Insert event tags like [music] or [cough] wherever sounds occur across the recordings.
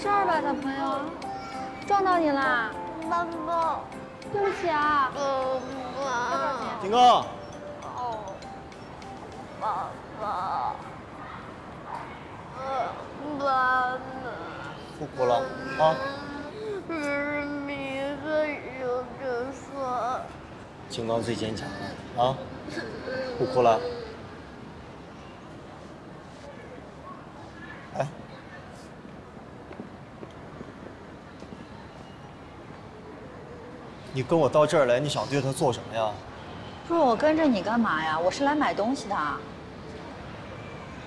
事儿吧，小朋友？撞到你啦？爸爸，对不起啊。爸爸，金哥，哦，爸爸，呃，爸爸，不哭了啊！这是你很有着说。金刚最坚强了啊！不哭了。你跟我到这儿来，你想对他做什么呀？不是我跟着你干嘛呀？我是来买东西的。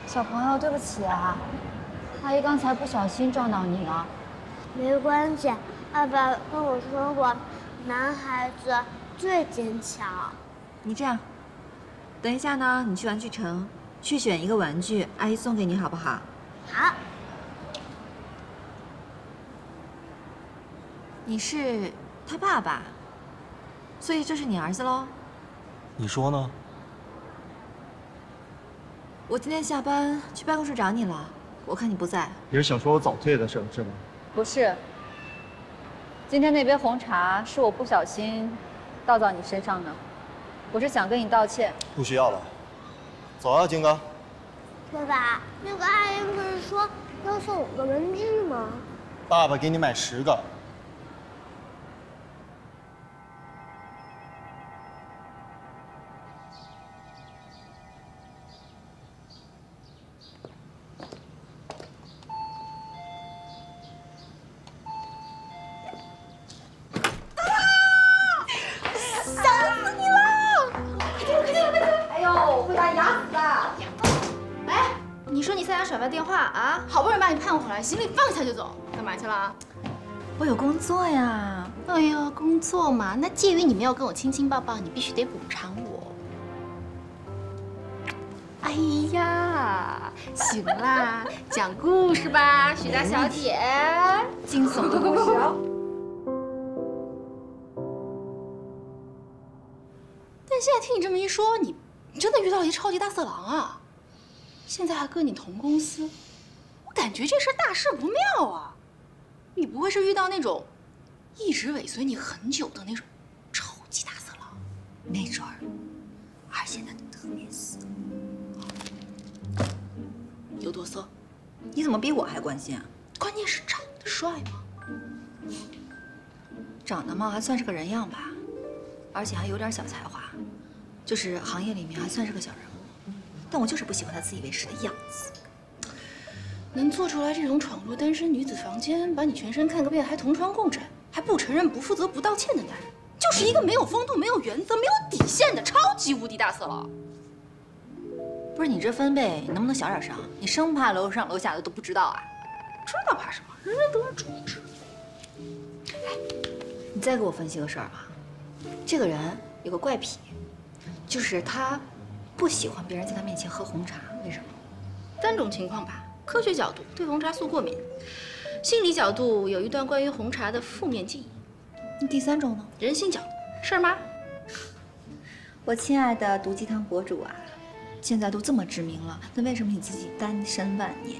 小朋友，对不起啊，阿姨刚才不小心撞到你了。没关系，爸爸跟我说过，男孩子最坚强。你这样，等一下呢，你去玩具城去选一个玩具，阿姨送给你，好不好？好，你是他爸爸，所以这是你儿子喽。你说呢？我今天下班去办公室找你了，我看你不在。你是想说我早退的事是吗？不是，今天那杯红茶是我不小心倒到你身上的，我是想跟你道歉。不需要了，走啊，金刚。爸爸，那个阿姨不是说要送我个文具吗？爸爸给你买十个。我有工作呀。哎呦，工作嘛，那鉴于你没有跟我亲亲抱抱，你必须得补偿我。哎呀，行啦，[laughs] 讲故事吧，许大小姐，惊悚的故事哦。但现在听你这么一说，你你真的遇到了一超级大色狼啊！现在还跟你同公司，我感觉这事大事不妙啊！你不会是遇到那种一直尾随你很久的那种超级大色狼？没准儿，而且他特别色。有多色？你怎么比我还关心啊？关键是长得帅吗？长得嘛还算是个人样吧，而且还有点小才华，就是行业里面还算是个小人物。但我就是不喜欢他自以为是的样子。能做出来这种闯入单身女子房间，把你全身看个遍，还同床共枕，还不承认、不负责、不道歉的男人，就是一个没有风度、没有原则、没有底线的超级无敌大色狼。不是你这分贝能不能小点声？你生怕楼上楼下的都不知道啊？知道怕什么？人人都是主知。你再给我分析个事儿啊。这个人有个怪癖，就是他不喜欢别人在他面前喝红茶，为什么？三种情况吧。科学角度对红茶素过敏，心理角度有一段关于红茶的负面记忆。那第三种呢？人性角度，事儿妈。我亲爱的毒鸡汤博主啊，现在都这么知名了，那为什么你自己单身万年？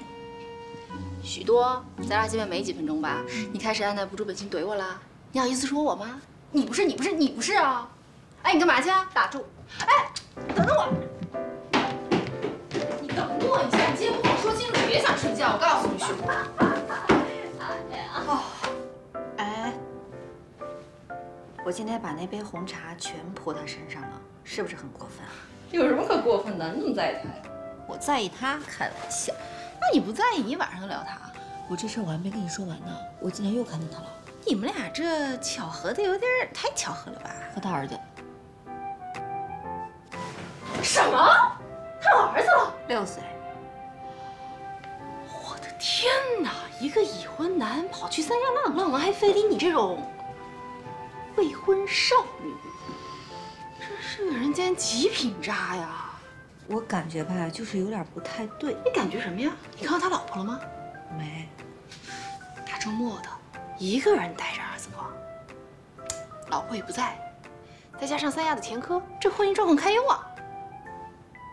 许多，咱俩见面没几分钟吧，你开始按耐不住本性怼我了？你好意思说我吗？你不是，你不是，你不是啊！哎，你干嘛去啊？打住！哎，等等我！你等我一下，你接不别想睡觉。我告诉你，许多。哦，哎，我今天把那杯红茶全泼他身上了，是不是很过分啊？有什么可过分的？你怎么在意他呀？我在意他，开玩笑。那你不在意，你晚上都聊他？我这事儿我还没跟你说完呢，我今天又看见他了，你们俩这巧合的有点儿太巧合了吧？和他儿子什么？他有儿子了？六岁。天哪！一个已婚男跑去三亚浪浪完，还非礼你这种未婚少女，真是个人间极品渣呀！我感觉吧，就是有点不太对。你感觉什么呀？你看到他老婆了吗？没。大周末的，一个人带着儿子逛，老婆也不在，再加上三亚的前科，这婚姻状况堪忧啊！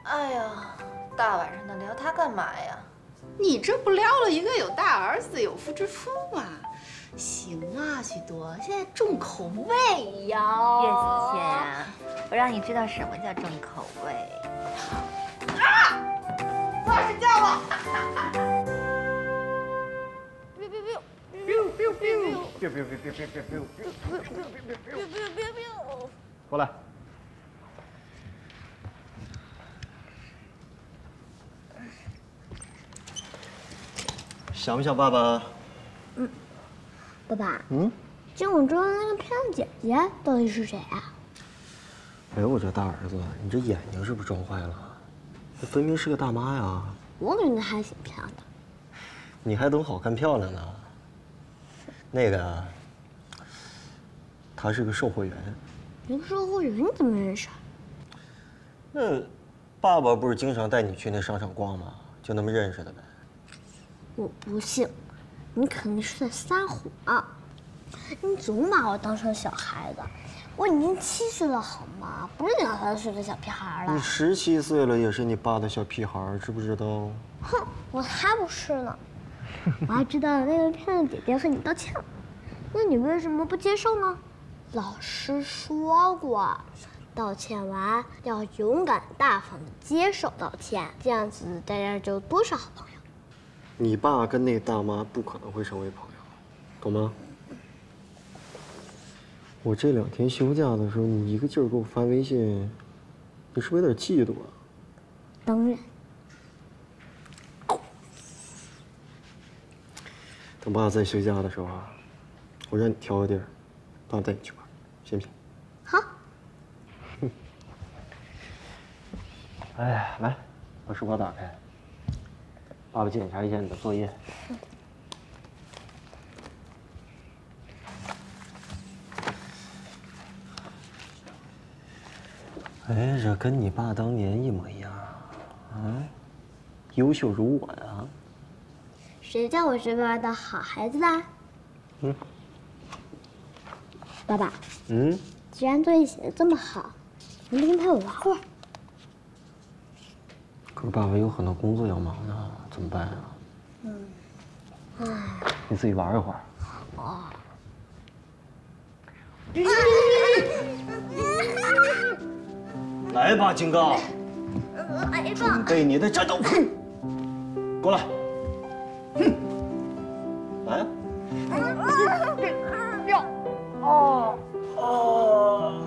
哎呀，大晚上的聊他干嘛呀？你这不撩了一个有大儿子有妇之夫吗？行啊，许多，现在重口味呀。叶思倩，我让你知道什么叫重口味。快睡觉吧。过来。想不想爸爸？嗯爸爸，嗯？金武中的那个漂亮姐姐到底是谁啊？哎呦，我这大儿子，你这眼睛是不是撞坏了？这分明是个大妈呀！我感觉还挺漂亮的。你还懂好看漂亮呢？那个，她是个售货员。一个售货员你怎么认识啊？那，爸爸不是经常带你去那商场逛吗？就那么认识的呗。我不信，你肯定是在撒谎。你总把我当成小孩子，我已经七岁了好吗？不是两三岁的小屁孩了。你十七岁了，也是你爸的小屁孩，知不知道？哼，我才不是呢！我还知道那个漂亮姐姐和你道歉了，那你为什么不接受呢？老师说过，道歉完要勇敢大方的接受道歉，这样子大家就多是好朋友。你爸跟那大妈不可能会成为朋友，懂吗？我这两天休假的时候，你一个劲儿给我发微信，你是不是有点嫉妒啊？当然，等爸再休假的时候啊，我让你挑个地儿，爸带你去玩，行不行？好。[laughs] 哎，来，把书包打开，爸爸检查一下你的作业。哎，这跟你爸当年一模一样，啊，优秀如我呀。谁叫我是爸爸的好孩子啦？嗯。爸爸，嗯，既然作业写的这么好，能不能陪我玩会儿？可是爸爸有很多工作要忙呢，怎么办啊？嗯。唉，你自己玩一会儿。啊。来吧，金刚，来吧，准备你的战斗，过来，哼，来，掉，哦，哦，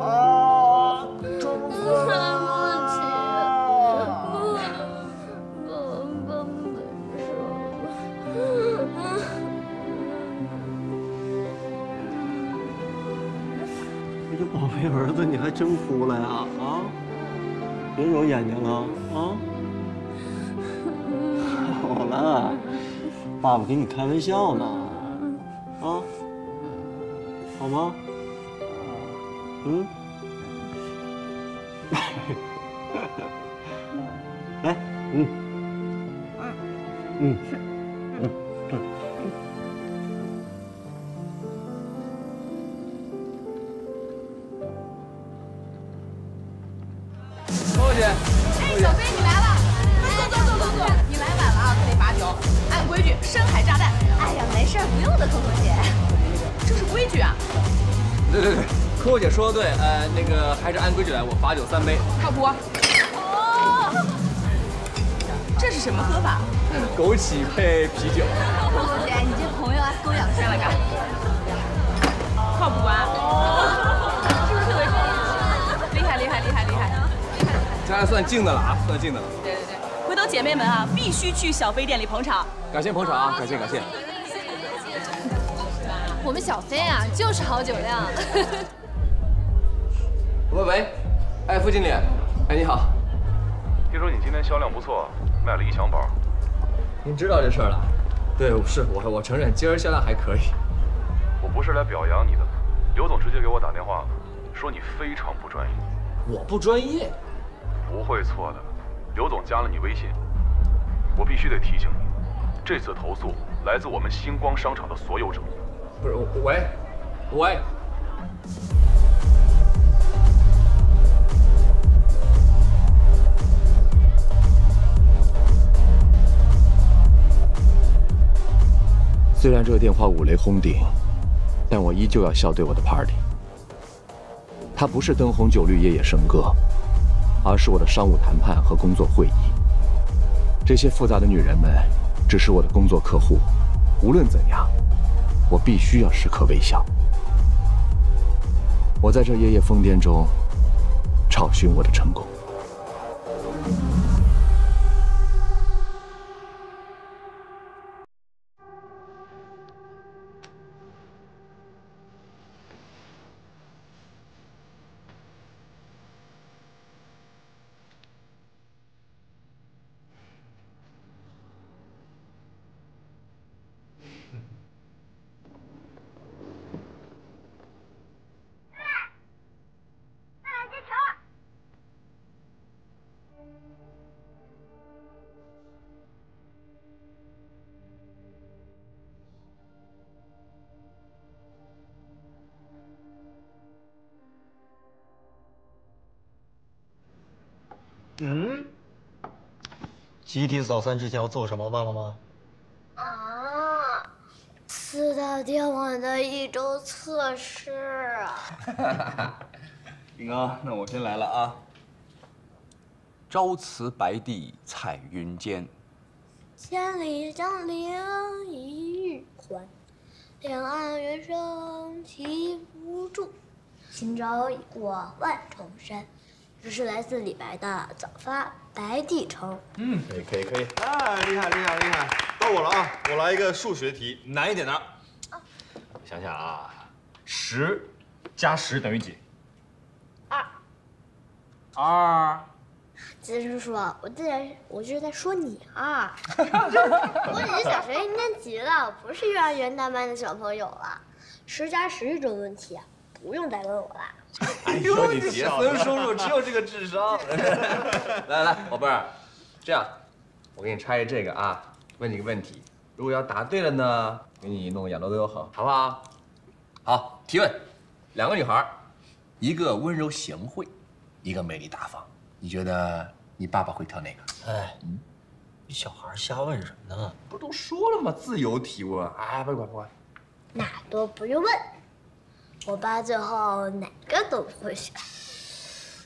啊，中对儿子，你还真哭了呀？啊，别揉眼睛了啊！[laughs] 好了，爸爸给你开玩笑呢，啊，好吗？嗯，[laughs] 来，嗯，嗯，嗯，对，寇姐说的对，呃，那个还是按规矩来，我罚酒三杯。靠谱。哦，这是什么喝法？枸杞配啤酒。扣扣姐，你这朋友啊，够养生了嘎。靠谱啊？[laughs] 是不是特别？厉害厉害厉害厉害！这还算近的了啊，算近的了。对对对，回头姐妹们啊，必须去小飞店里捧场。感谢捧场啊，感谢感谢。我们小飞啊，就是好酒量。喂喂，哎，副经理，哎你好，听说你今天销量不错，卖了一箱包。您知道这事儿了？对，是我我承认今儿销量还可以。我不是来表扬你的，刘总直接给我打电话了，说你非常不专业。我不专业，不会错的。刘总加了你微信，我必须得提醒你，这次投诉来自我们星光商场的所有者。不是，喂，喂。虽然这个电话五雷轰顶，但我依旧要笑对我的 party。它不是灯红酒绿、夜夜笙歌，而是我的商务谈判和工作会议。这些复杂的女人们，只是我的工作客户。无论怎样，我必须要时刻微笑。我在这夜夜疯癫中，找寻我的成功。集体早餐之前要做什么？忘了吗？啊，四大天王的一周测试啊！[laughs] 林哥，那我先来了啊。朝辞白帝彩云间，千里江陵一日还，两岸猿声啼不住。今朝已过万重山。这是来自李白的《早发白帝城》。嗯，可以，可以，可以。啊，厉害，厉害，厉害！到我了啊！我来一个数学题，难一点的。啊想想啊，十加十等于几？二。二。金叔叔，我在，我就是在说你啊。[laughs] 我已经小学一年级了，不是幼儿园大班的小朋友了。十加十这种问题，不用再问我了。[laughs] 哎呦，你杰森叔叔只有这个智商。[laughs] 来来，宝贝儿，这样，我给你拆这个啊，问你个问题，如果要答对了呢，给你弄个养乐多好，好不好？好，提问，两个女孩，一个温柔贤惠，一个美丽大方，你觉得你爸爸会挑哪个？哎，你小孩瞎问什么呢？不都说了吗？自由提问，哎，不管不管，那都不用问。我爸最后哪个都不会选。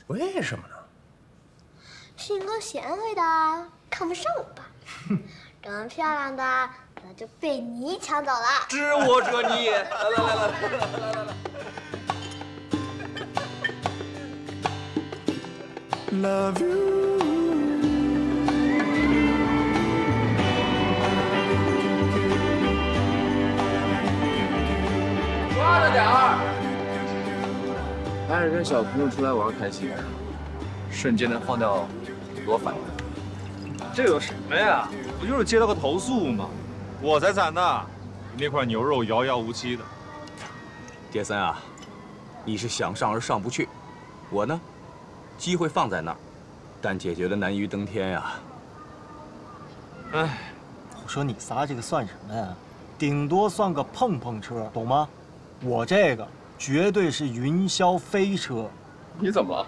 为什么呢？性格贤惠的看不上我爸，[laughs] 长得漂亮的那就被你抢走了。知我者你也。来来来来来来来来。Love you. 抓着点儿。还是跟小朋友出来玩开心，瞬间能放掉很多烦恼。这有什么呀？不就是接到个投诉吗？我才惨呢，那块牛肉遥遥无期的。杰森啊，你是想上而上不去，我呢，机会放在那儿，但解决的难于登天呀。哎，我说你仨这个算什么呀？顶多算个碰碰车，懂吗？我这个。绝对是云霄飞车！你怎么了？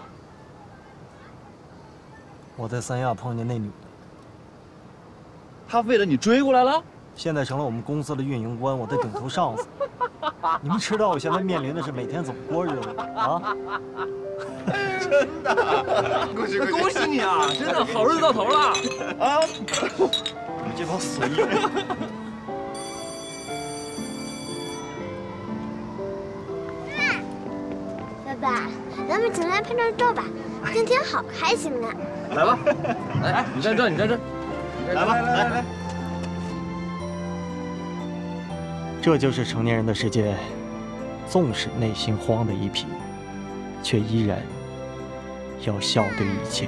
我在三亚碰见那女的，她为了你追过来了，现在成了我们公司的运营官，我的顶头上司。你们知道我现在面临的是每天怎么过日子吗？啊？[laughs] 真的？恭喜恭喜你啊！真的好日子到头了啊！你们这帮随意。爸，咱们起来拍张照吧，今天好开心啊！来吧，[laughs] 来，你站这，你站这，来吧，来来来。这就是成年人的世界，纵使内心慌的一匹，却依然要笑对一切。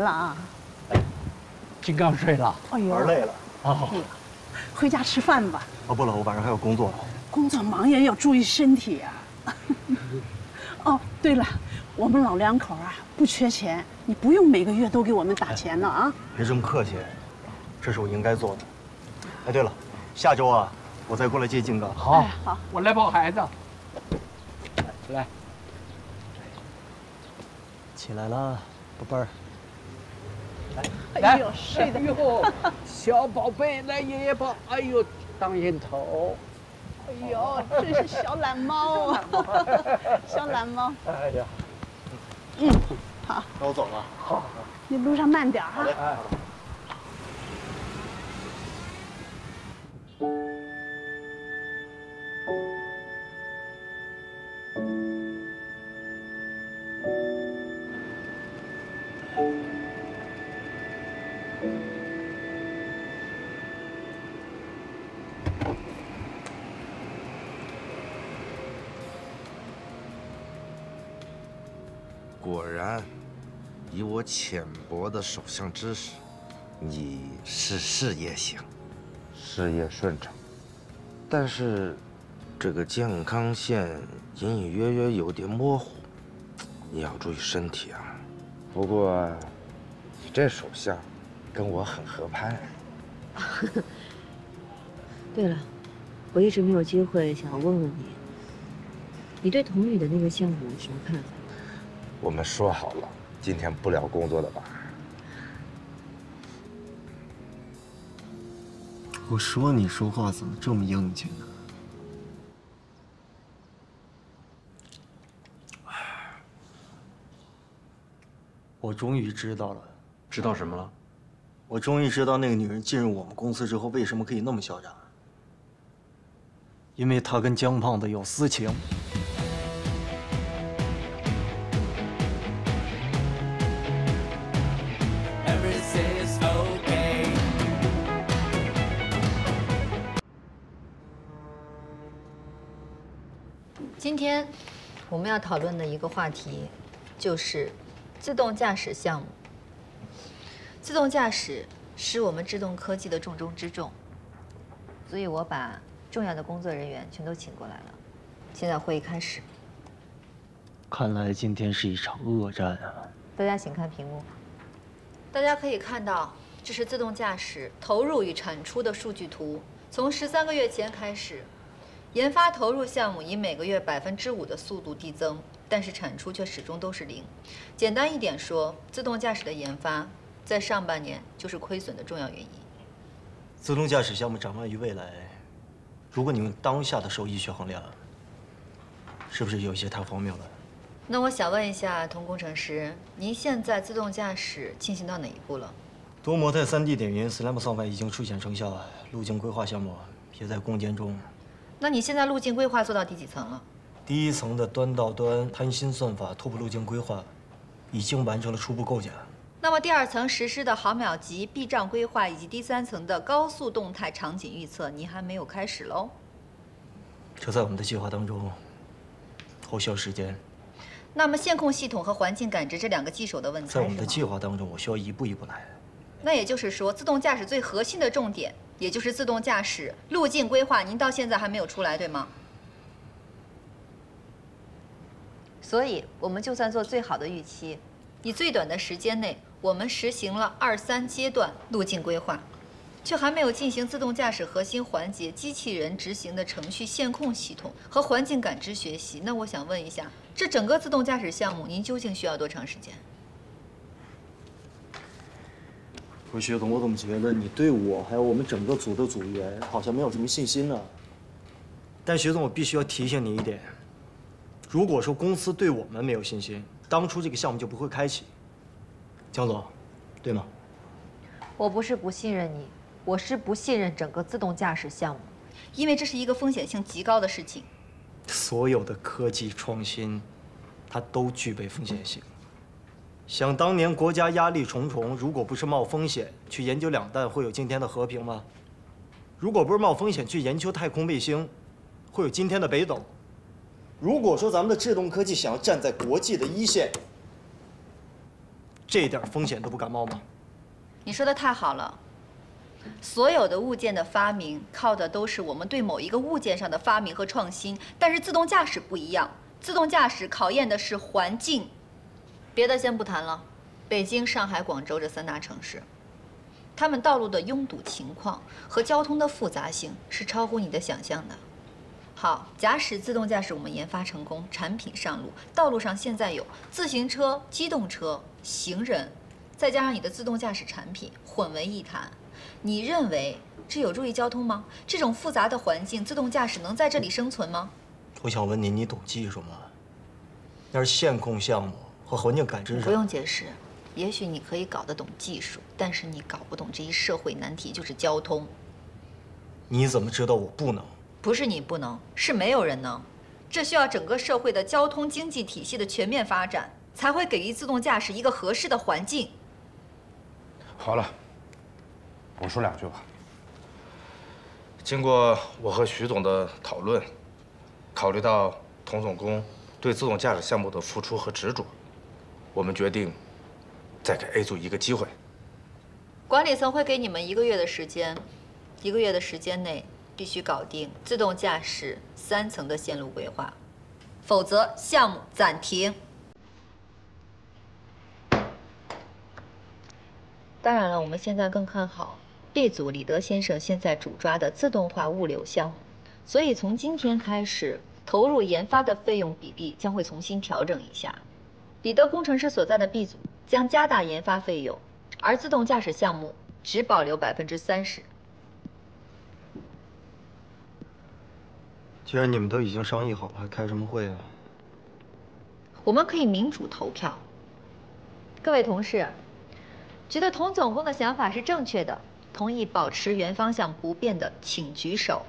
了啊！金刚睡了，哎呦，玩累了啊！回家吃饭吧。哦不了，我晚上还有工作。工作忙也要注意身体呀。[laughs] 哦，对了，我们老两口啊不缺钱，你不用每个月都给我们打钱了啊。别这么客气，这是我应该做的。哎，对了，下周啊，我再过来接金刚。好，好，我来抱孩子。来，起来了，宝贝儿。哎呦，睡的哎呦，小宝贝，来爷爷抱。哎呦，当烟头。哎呦，真是小懒猫啊，[laughs] 小懒猫。哎呀，嗯，好，那我走了。好，你路上慢点哈。哎。果然，以我浅薄的手相知识，你是事业型，事业顺畅。但是，这个健康线隐隐约约有点模糊，你要注意身体啊。不过，你这手相跟我很合拍。[laughs] 对了，我一直没有机会想问问你，你对童宇的那个项目有什么看法？我们说好了，今天不聊工作的吧？我说你说话怎么这么硬气呢？我终于知道了，知道什么了？我终于知道那个女人进入我们公司之后为什么可以那么嚣张。因为她跟江胖子有私情。要讨论的一个话题，就是自动驾驶项目。自动驾驶是我们制动科技的重中之重，所以我把重要的工作人员全都请过来了。现在会议开始，看来今天是一场恶战啊！大家请看屏幕。大家可以看到，这是自动驾驶投入与产出的数据图。从十三个月前开始，研发投入项目以每个月百分之五的速度递增，但是产出却始终都是零。简单一点说，自动驾驶的研发在上半年就是亏损的重要原因。自动驾驶项目展望于未来，如果你用当下的收益去衡量，是不是有些太荒谬了？那我想问一下童工程师，您现在自动驾驶进行到哪一步了？多模态 3D 点云 SLAM 算法已经初显成效，路径规划项目也在攻坚中。那你现在路径规划做到第几层了？第一层的端到端贪心算法拓扑路径规划已经完成了初步构架。那么第二层实施的毫秒级避障规划以及第三层的高速动态场景预测，您还没有开始喽？这在我们的计划当中，后需要时间。那么线控系统和环境感知这两个棘手的问题，在我们的计划当中，我需要一步一步来。那也就是说，自动驾驶最核心的重点，也就是自动驾驶路径规划，您到现在还没有出来，对吗？所以，我们就算做最好的预期，以最短的时间内，我们实行了二三阶段路径规划，却还没有进行自动驾驶核心环节机器人执行的程序线控系统和环境感知学习。那我想问一下，这整个自动驾驶项目，您究竟需要多长时间？不是薛总，我怎么觉得你对我还有我们整个组的组员好像没有什么信心呢？但薛总，我必须要提醒你一点：如果说公司对我们没有信心，当初这个项目就不会开启。江总，对吗？我不是不信任你，我是不信任整个自动驾驶项目，因为这是一个风险性极高的事情。所有的科技创新，它都具备风险性。想当年国家压力重重，如果不是冒风险去研究两弹，会有今天的和平吗？如果不是冒风险去研究太空卫星，会有今天的北斗？如果说咱们的制动科技想要站在国际的一线，这点风险都不敢冒吗？你说的太好了，所有的物件的发明靠的都是我们对某一个物件上的发明和创新，但是自动驾驶不一样。自动驾驶考验的是环境，别的先不谈了。北京、上海、广州这三大城市，他们道路的拥堵情况和交通的复杂性是超乎你的想象的。好，假使自动驾驶我们研发成功，产品上路，道路上现在有自行车、机动车、行人，再加上你的自动驾驶产品混为一谈，你认为这有助于交通吗？这种复杂的环境，自动驾驶能在这里生存吗？我想问你，你懂技术吗？那是线控项目和环境感知上。不用解释，也许你可以搞得懂技术，但是你搞不懂这一社会难题，就是交通。你怎么知道我不能？不是你不能，是没有人能。这需要整个社会的交通经济体系的全面发展，才会给予自动驾驶一个合适的环境。好了，我说两句吧。经过我和徐总的讨论，考虑到童总工对自动驾驶项目的付出和执着，我们决定再给 A 组一个机会。管理层会给你们一个月的时间，一个月的时间内。必须搞定自动驾驶三层的线路规划，否则项目暂停。当然了，我们现在更看好 B 组李德先生现在主抓的自动化物流项目，所以从今天开始，投入研发的费用比例将会重新调整一下。李德工程师所在的 B 组将加大研发费用，而自动驾驶项目只保留百分之三十。既然你们都已经商议好了，还开什么会啊？我们可以民主投票。各位同事，觉得童总工的想法是正确的，同意保持原方向不变的，请举手。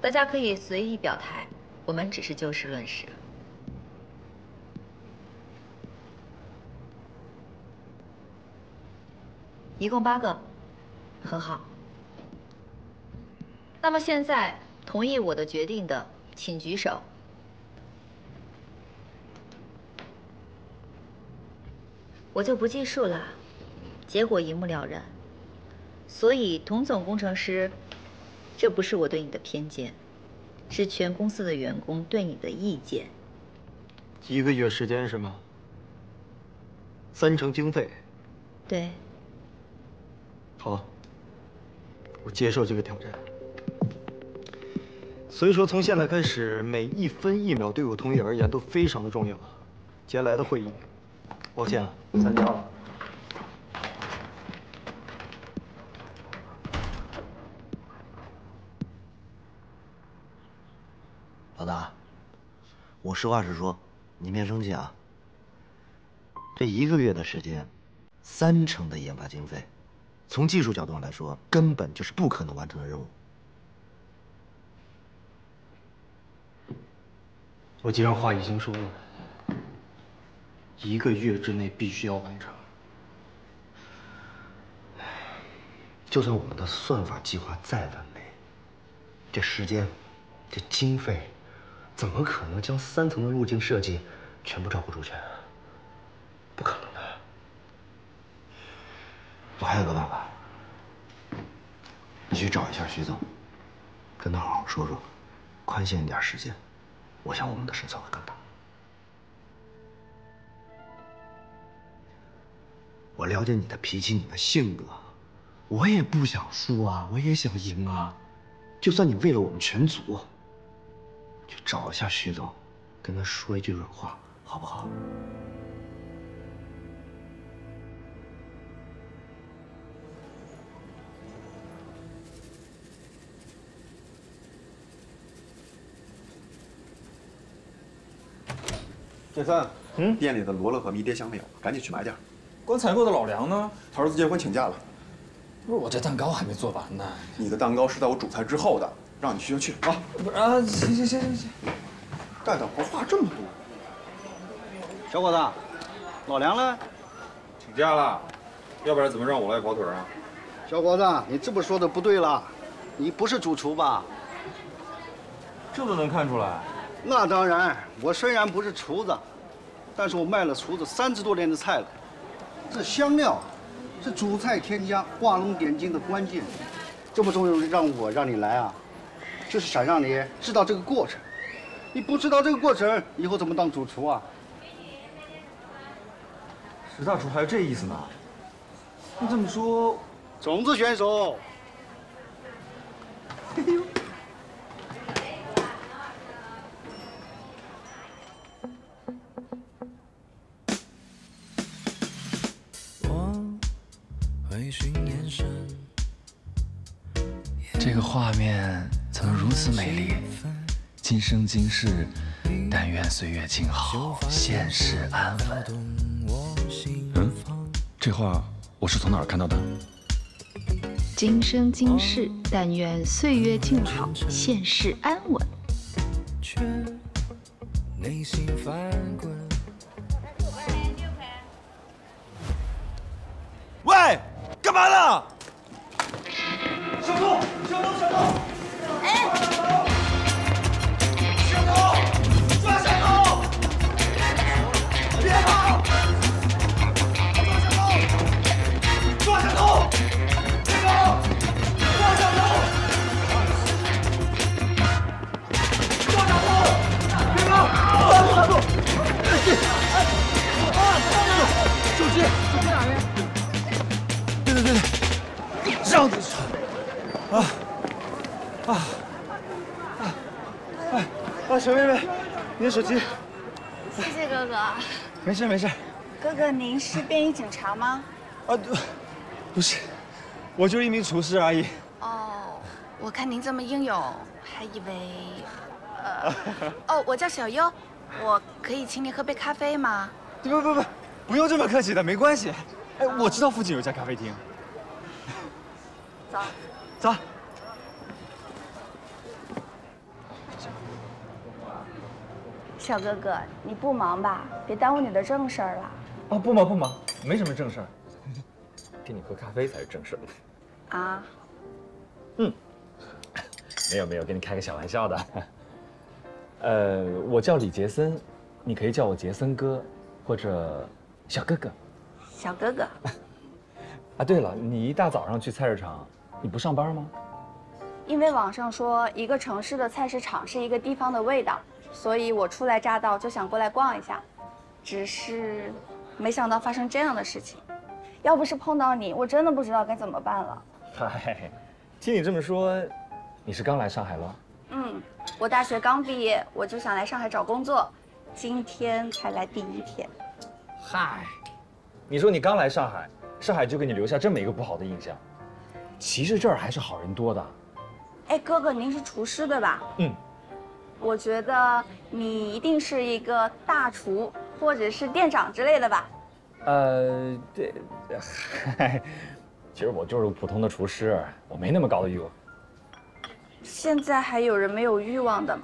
大家可以随意表态，我们只是就事论事。一共八个，很好。那么现在同意我的决定的，请举手。我就不计数了，结果一目了然。所以，童总工程师，这不是我对你的偏见，是全公司的员工对你的意见。一个月时间是吗？三成经费。对。好，我接受这个挑战。所以说，从现在开始，每一分一秒对我同意而言都非常的重要。接下来的会议，抱歉，参加了。老大，我实话实说，您别生气啊。这一个月的时间，三成的研发经费，从技术角度上来说，根本就是不可能完成的任务。我既然话已经说了，一个月之内必须要完成。就算我们的算法计划再完美，这时间、这经费，怎么可能将三层的路径设计全部照顾周全？不可能的。我还有个办法，你去找一下徐总，跟他好好说说，宽限一点时间。我想我们的胜算会更大。我了解你的脾气，你的性格，我也不想输啊，我也想赢啊。就算你为了我们全组，去找一下徐总，跟他说一句软话，好不好？建三，嗯，店里的罗勒和迷迭香没有，赶紧去买点。光采购的老梁呢？他儿子结婚请假了。不是我这蛋糕还没做完呢。你的蛋糕是在我煮菜之后的，让你去就去啊。不是啊，行行行行行。带的活话这么多。小伙子，老梁呢？请假了，要不然怎么让我来跑腿啊？小伙子，你这么说的不对了，你不是主厨吧？这都能看出来。那当然，我虽然不是厨子，但是我卖了厨子三十多年的菜了。这香料是主菜添加、画龙点睛的关键，这么重要让我让你来啊？就是想让你知道这个过程。你不知道这个过程，以后怎么当主厨啊？石大厨还有这意思呢？那这么说，种子选手。哎呦。生今世，但愿岁月静好，现世安稳。嗯，这话我是从哪儿看到的？今生今世，但愿岁月静好，现世安稳。您是便衣警察吗？啊，不是，我就是一名厨师而已。哦，我看您这么英勇，还以为……呃，[laughs] 哦，我叫小优，我可以请你喝杯咖啡吗？不不不不，不用这么客气的，没关系。哎，我知道附近有家咖啡厅。走。走。小哥哥，你不忙吧？别耽误你的正事儿了。哦，不忙不忙，没什么正事儿。跟你喝咖啡才是正事儿。啊？嗯。没有没有，跟你开个小玩笑的。呃，我叫李杰森，你可以叫我杰森哥，或者小哥哥。小哥哥。[laughs] 啊，对了，你一大早上去菜市场，你不上班吗？因为网上说一个城市的菜市场是一个地方的味道，所以我初来乍到就想过来逛一下。只是，没想到发生这样的事情。要不是碰到你，我真的不知道该怎么办了。嗨，听你这么说，你是刚来上海了？嗯，我大学刚毕业，我就想来上海找工作，今天才来第一天。嗨，你说你刚来上海，上海就给你留下这么一个不好的印象。其实这儿还是好人多的。哎，哥哥，您是厨师对吧？嗯。我觉得你一定是一个大厨，或者是店长之类的吧？呃，对，嗨，[laughs] 其实我就是普通的厨师，我没那么高的欲望。现在还有人没有欲望的吗？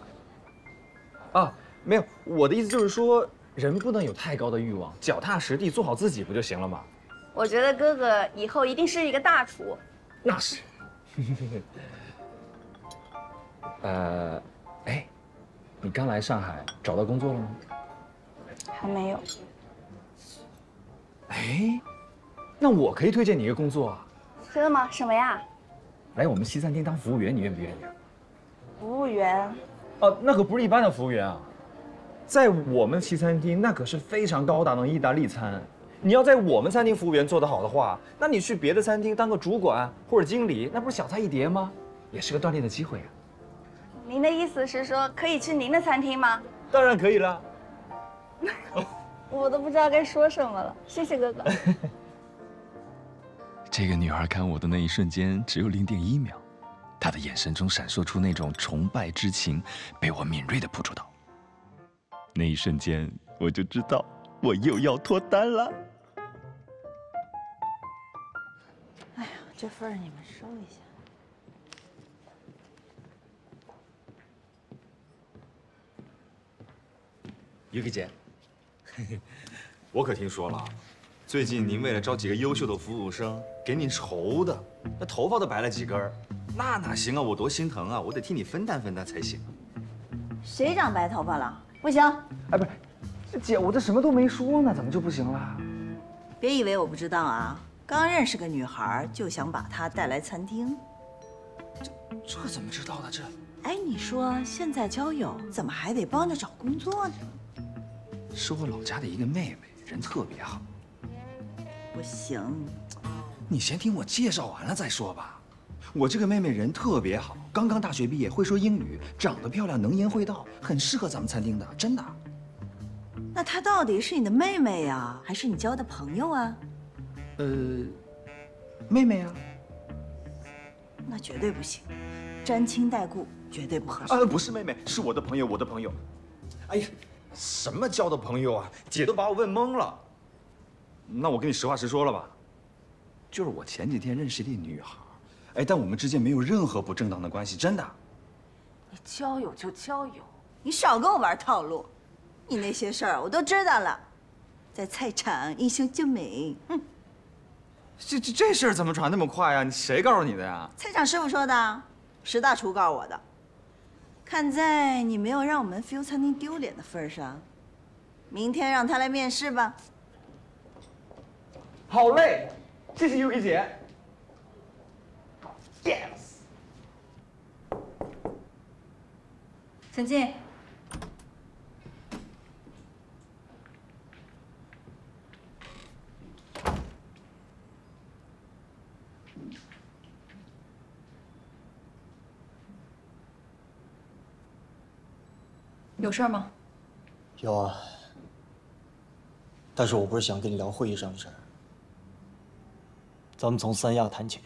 啊，没有，我的意思就是说，人不能有太高的欲望，脚踏实地做好自己不就行了吗？我觉得哥哥以后一定是一个大厨。那是。[laughs] 呃，哎，你刚来上海找到工作了吗？还没有。哎，那我可以推荐你一个工作啊。真的吗？什么呀？来我们西餐厅当服务员，你愿不愿意？服务员？哦，那可不是一般的服务员啊，在我们西餐厅那可是非常高档的意大利餐。你要在我们餐厅服务员做得好的话，那你去别的餐厅当个主管或者经理，那不是小菜一碟吗？也是个锻炼的机会啊。您的意思是说可以去您的餐厅吗？当然可以了。[laughs] 我都不知道该说什么了，谢谢哥哥。[laughs] 这个女孩看我的那一瞬间只有零点一秒，她的眼神中闪烁出那种崇拜之情，被我敏锐的捕捉到。那一瞬间，我就知道我又要脱单了。哎呀，这份你们收一下。Yuki 姐，[laughs] 我可听说了，最近您为了招几个优秀的服务生，给你愁的，那头发都白了几根儿，那哪行啊？我多心疼啊！我得替你分担分担才行。谁长白头发了？不行！哎，不是，姐，我这什么都没说呢，怎么就不行了？别以为我不知道啊！刚认识个女孩，就想把她带来餐厅，这这怎么知道的？这哎，你说现在交友怎么还得帮着找工作呢？是我老家的一个妹妹，人特别好。不行，你先听我介绍完了再说吧。我这个妹妹人特别好，刚刚大学毕业，会说英语，长得漂亮，能言会道，很适合咱们餐厅的，真的。那她到底是你的妹妹呀，还是你交的朋友啊？呃，妹妹啊。那绝对不行，沾亲带故绝对不合适。呃，不是妹妹，是我的朋友，我的朋友。哎呀，什么交的朋友啊？姐都把我问懵了。那我跟你实话实说了吧，就是我前几天认识一女孩，哎，但我们之间没有任何不正当的关系，真的。你交友就交友，你少跟我玩套路。你那些事儿我都知道了，在菜场英雄救美。哼，这这这事儿怎么传那么快呀？你谁告诉你的呀？菜场师傅说的，石大厨告诉我的。看在你没有让我们 feel 餐厅丢脸的份上，明天让他来面试吧。好嘞，谢谢优一姐。Yes。请进。有事吗？有啊，但是我不是想跟你聊会议上的事儿。咱们从三亚谈起。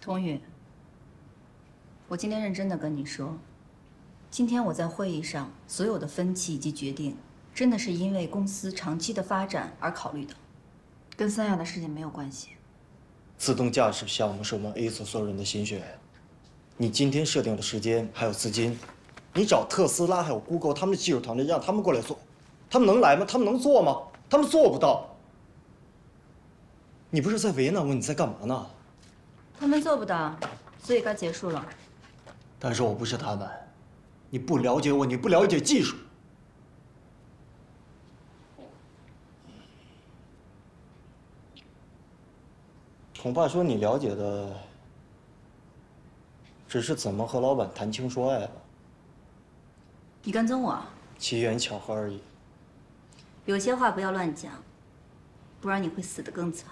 童宇，我今天认真的跟你说，今天我在会议上所有的分歧以及决定，真的是因为公司长期的发展而考虑的，跟三亚的事情没有关系。自动驾驶项目是我们 A 组所有人的心血。你今天设定的时间还有资金，你找特斯拉还有 Google 他们的技术团队让他们过来做，他们能来吗？他们能做吗？他们做不到。你不是在为难我？你在干嘛呢？他们做不到，所以该结束了。但是我不是他们，你不了解我，你不了解技术。恐怕说你了解的，只是怎么和老板谈情说爱吧。你跟踪我？机缘巧合而已。有些话不要乱讲，不然你会死得更惨。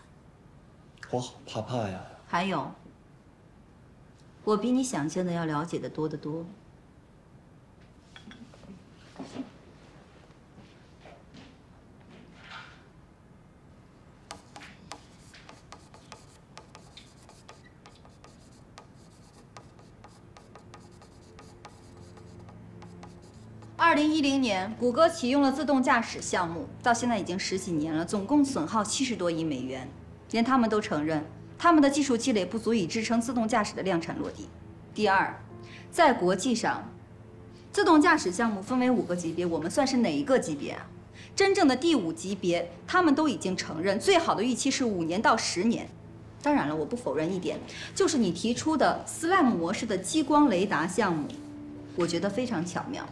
我好怕怕呀。还有，我比你想象的要了解的多得多。二零一零年，谷歌启用了自动驾驶项目，到现在已经十几年了，总共损耗七十多亿美元，连他们都承认。他们的技术积累不足以支撑自动驾驶的量产落地。第二，在国际上，自动驾驶项目分为五个级别，我们算是哪一个级别啊？真正的第五级别，他们都已经承认，最好的预期是五年到十年。当然了，我不否认一点，就是你提出的 SLAM 模式的激光雷达项目，我觉得非常巧妙。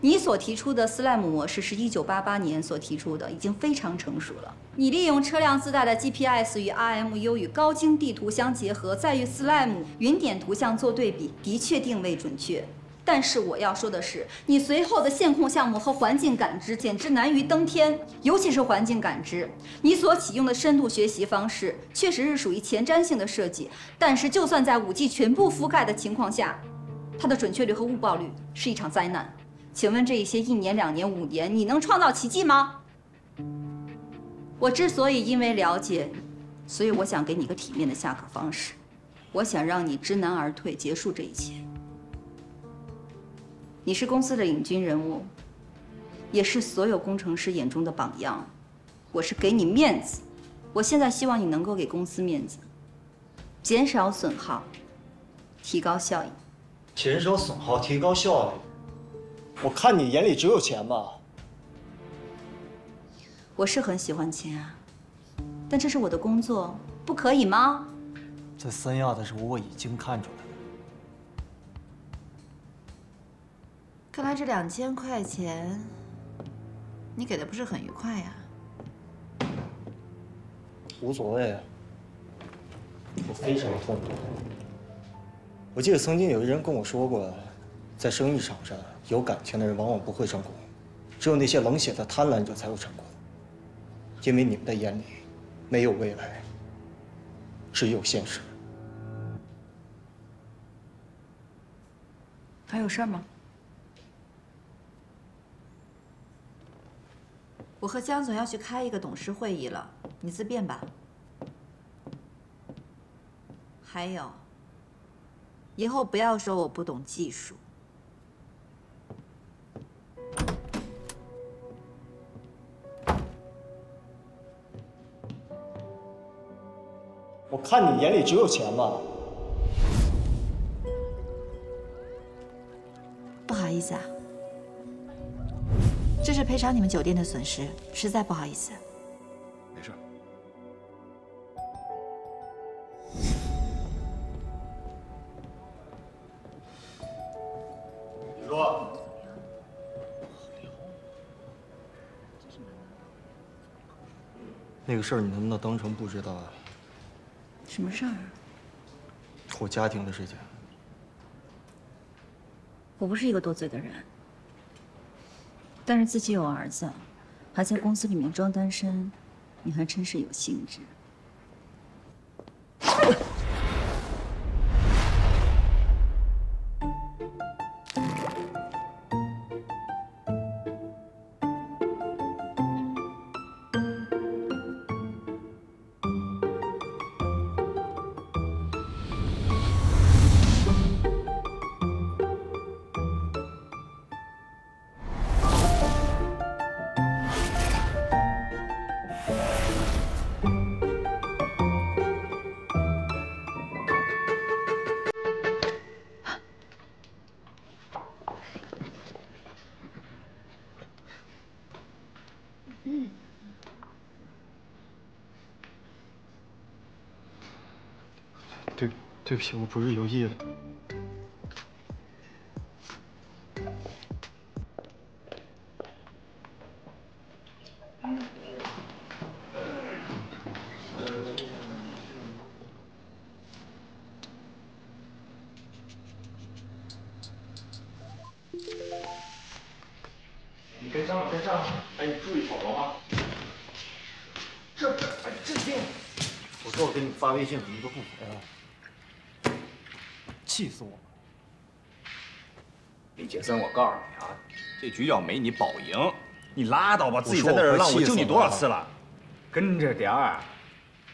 你所提出的 SLAM 模式是一九八八年所提出的，已经非常成熟了。你利用车辆自带的 GPS 与 RMU 与高精地图相结合，再与 SLAM 云点图像做对比，的确定位准确。但是我要说的是，你随后的线控项目和环境感知简直难于登天，尤其是环境感知。你所启用的深度学习方式确实是属于前瞻性的设计，但是就算在 5G 全部覆盖的情况下，它的准确率和误报率是一场灾难。请问这一些一年、两年、五年，你能创造奇迹吗？我之所以因为了解，所以我想给你个体面的下课方式，我想让你知难而退，结束这一切。你是公司的领军人物，也是所有工程师眼中的榜样，我是给你面子。我现在希望你能够给公司面子，减少损耗，提高效益。减少损耗，提高效率。我看你眼里只有钱吧？我是很喜欢钱啊，但这是我的工作，不可以吗？在三亚的时候，我已经看出来了。看来这两千块钱，你给的不是很愉快呀？无所谓。我非常痛苦。我记得曾经有一人跟我说过，在生意场上，有感情的人往往不会成功，只有那些冷血的贪婪者才会成功。因为你们的眼里没有未来，只有现实。还有事吗？我和江总要去开一个董事会议了，你自便吧。还有，以后不要说我不懂技术。我看你眼里只有钱吧？不好意思啊，这是赔偿你们酒店的损失，实在不好意思。没事。你说，那个事儿你能不能当成不知道啊？什么事儿？我家庭的事情。我不是一个多嘴的人，但是自己有儿子，还在公司里面装单身，你还真是有兴致。对，不起，我不是有意的。气死我了！李杰森，我告诉你啊，这局要没你保赢，你拉倒吧，自己在那儿浪，我救你多少次了？跟着点儿，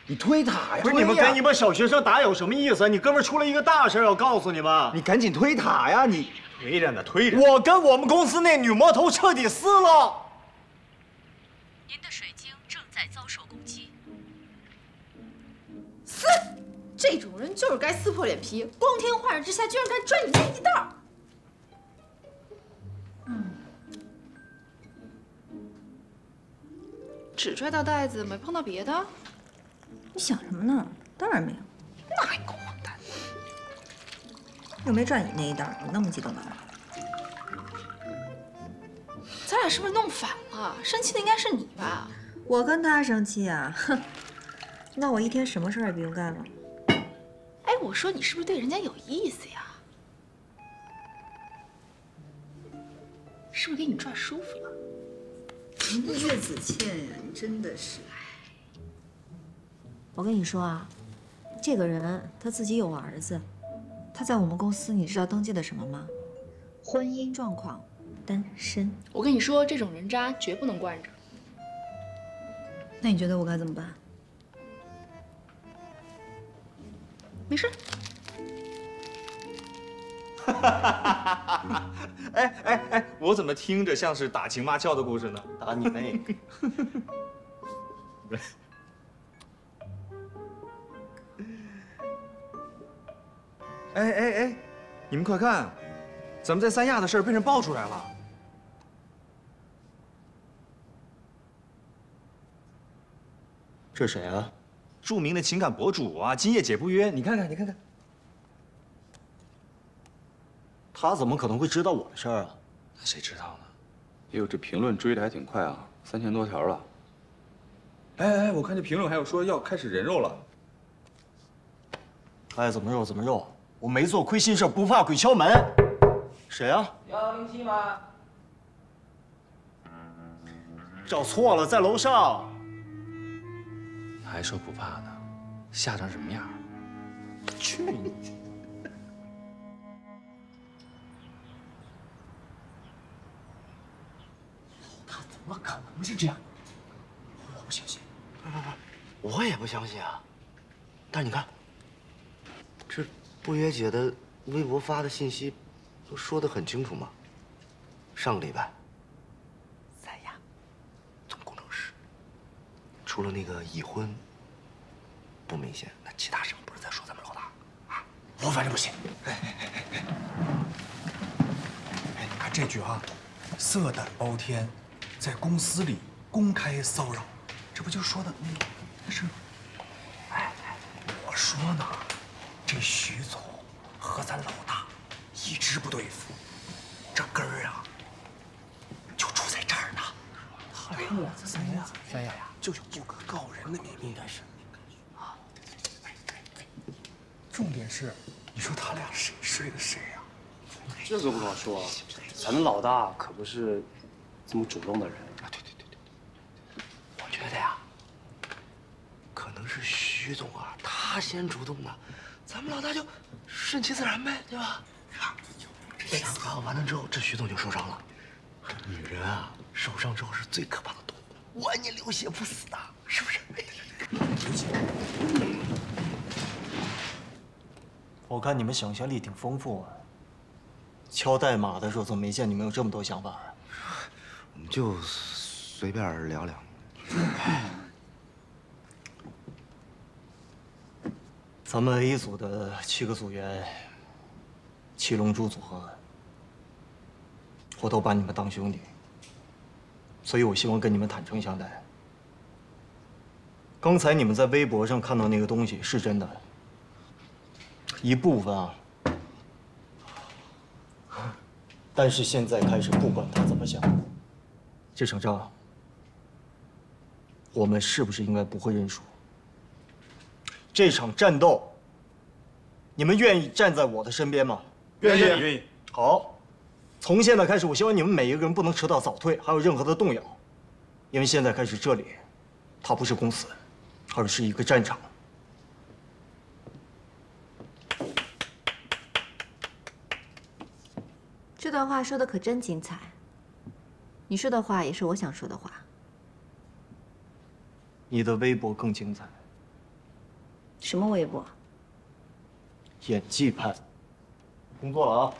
你推塔呀！不是你们跟你们小学生打有什么意思？你哥们出了一个大事，要告诉你们，你赶紧推塔呀！你推着呢，推着。我跟我们公司那女魔头彻底撕了。这种人就是该撕破脸皮，光天化日之下居然敢拽你内衣袋儿。嗯，只拽到袋子，没碰到别的。你想什么呢？当然没有。那还够混蛋！又没拽你那一袋，你那么激动干嘛？咱俩是不是弄反了？生气的应该是你吧？我跟他生气啊？哼！那我一天什么事儿也不用干了。哎，我说你是不是对人家有意思呀？是不是给你拽舒服了？岳子倩呀，你真的是……我跟你说啊，这个人他自己有儿子，他在我们公司，你知道登记的什么吗？婚姻状况，单身。我跟你说，这种人渣绝不能惯着。那你觉得我该怎么办？没事。[laughs] 哎哎哎，我怎么听着像是打情骂俏的故事呢？打你妹！[laughs] 哎哎哎，你们快看，咱们在三亚的事儿被人爆出来了。这谁啊？著名的情感博主啊，今夜解不约。你看看，你看看，他怎么可能会知道我的事儿啊？那谁知道呢？哎呦，这评论追的还挺快啊，三千多条了。哎哎，我看这评论还有说要开始人肉了。爱怎么肉怎么肉，我没做亏心事，不怕鬼敲门。谁啊？幺零七吗？找错了，在楼上。还说不怕呢，吓成什么样？去你！他怎么可能是这样？我不相信。不不不，我也不相信啊。但是你看，这不约姐的微博发的信息，都说的很清楚嘛。上个礼拜，三亚总工程师，除了那个已婚不明显，那其他什么不是在说咱们老大？啊，我反正不信。哎，你看这句啊，色胆包天，在公司里公开骚扰，这不就说的那是？哎，我说呢，这徐总和咱老大一直不对付，这根儿啊，就出在这儿呢。哎呀，这三亚，三亚呀，就有不可告人的秘密，应该是。啊，重点是，你说他俩谁睡的谁呀？这个不好说，咱们老大可不是这么主动的人。啊，对对对对对，我觉得呀，可能是徐总啊，他先主动的，咱们老大就顺其自然呗，对吧？这想法完了之后，这徐总就受伤了。这女人啊，受伤之后是最可怕的动物，万年流血不死的，是不是？我看你们想象力挺丰富啊。敲代码的时候，怎么没见你们有这么多想法啊？我们就随便聊聊。咱们 A 组的七个组员，七龙珠组合，我都把你们当兄弟，所以我希望跟你们坦诚相待。刚才你们在微博上看到那个东西是真的，一部分啊。但是现在开始，不管他怎么想，这场仗，我们是不是应该不会认输？这场战斗，你们愿意站在我的身边吗？愿意，愿意。好，从现在开始，我希望你们每一个人不能迟到早退，还有任何的动摇，因为现在开始，这里，它不是公司，而是一个战场。这段话说的可真精彩。你说的话也是我想说的话。你的微博更精彩。什么微博？演技派。工作了啊！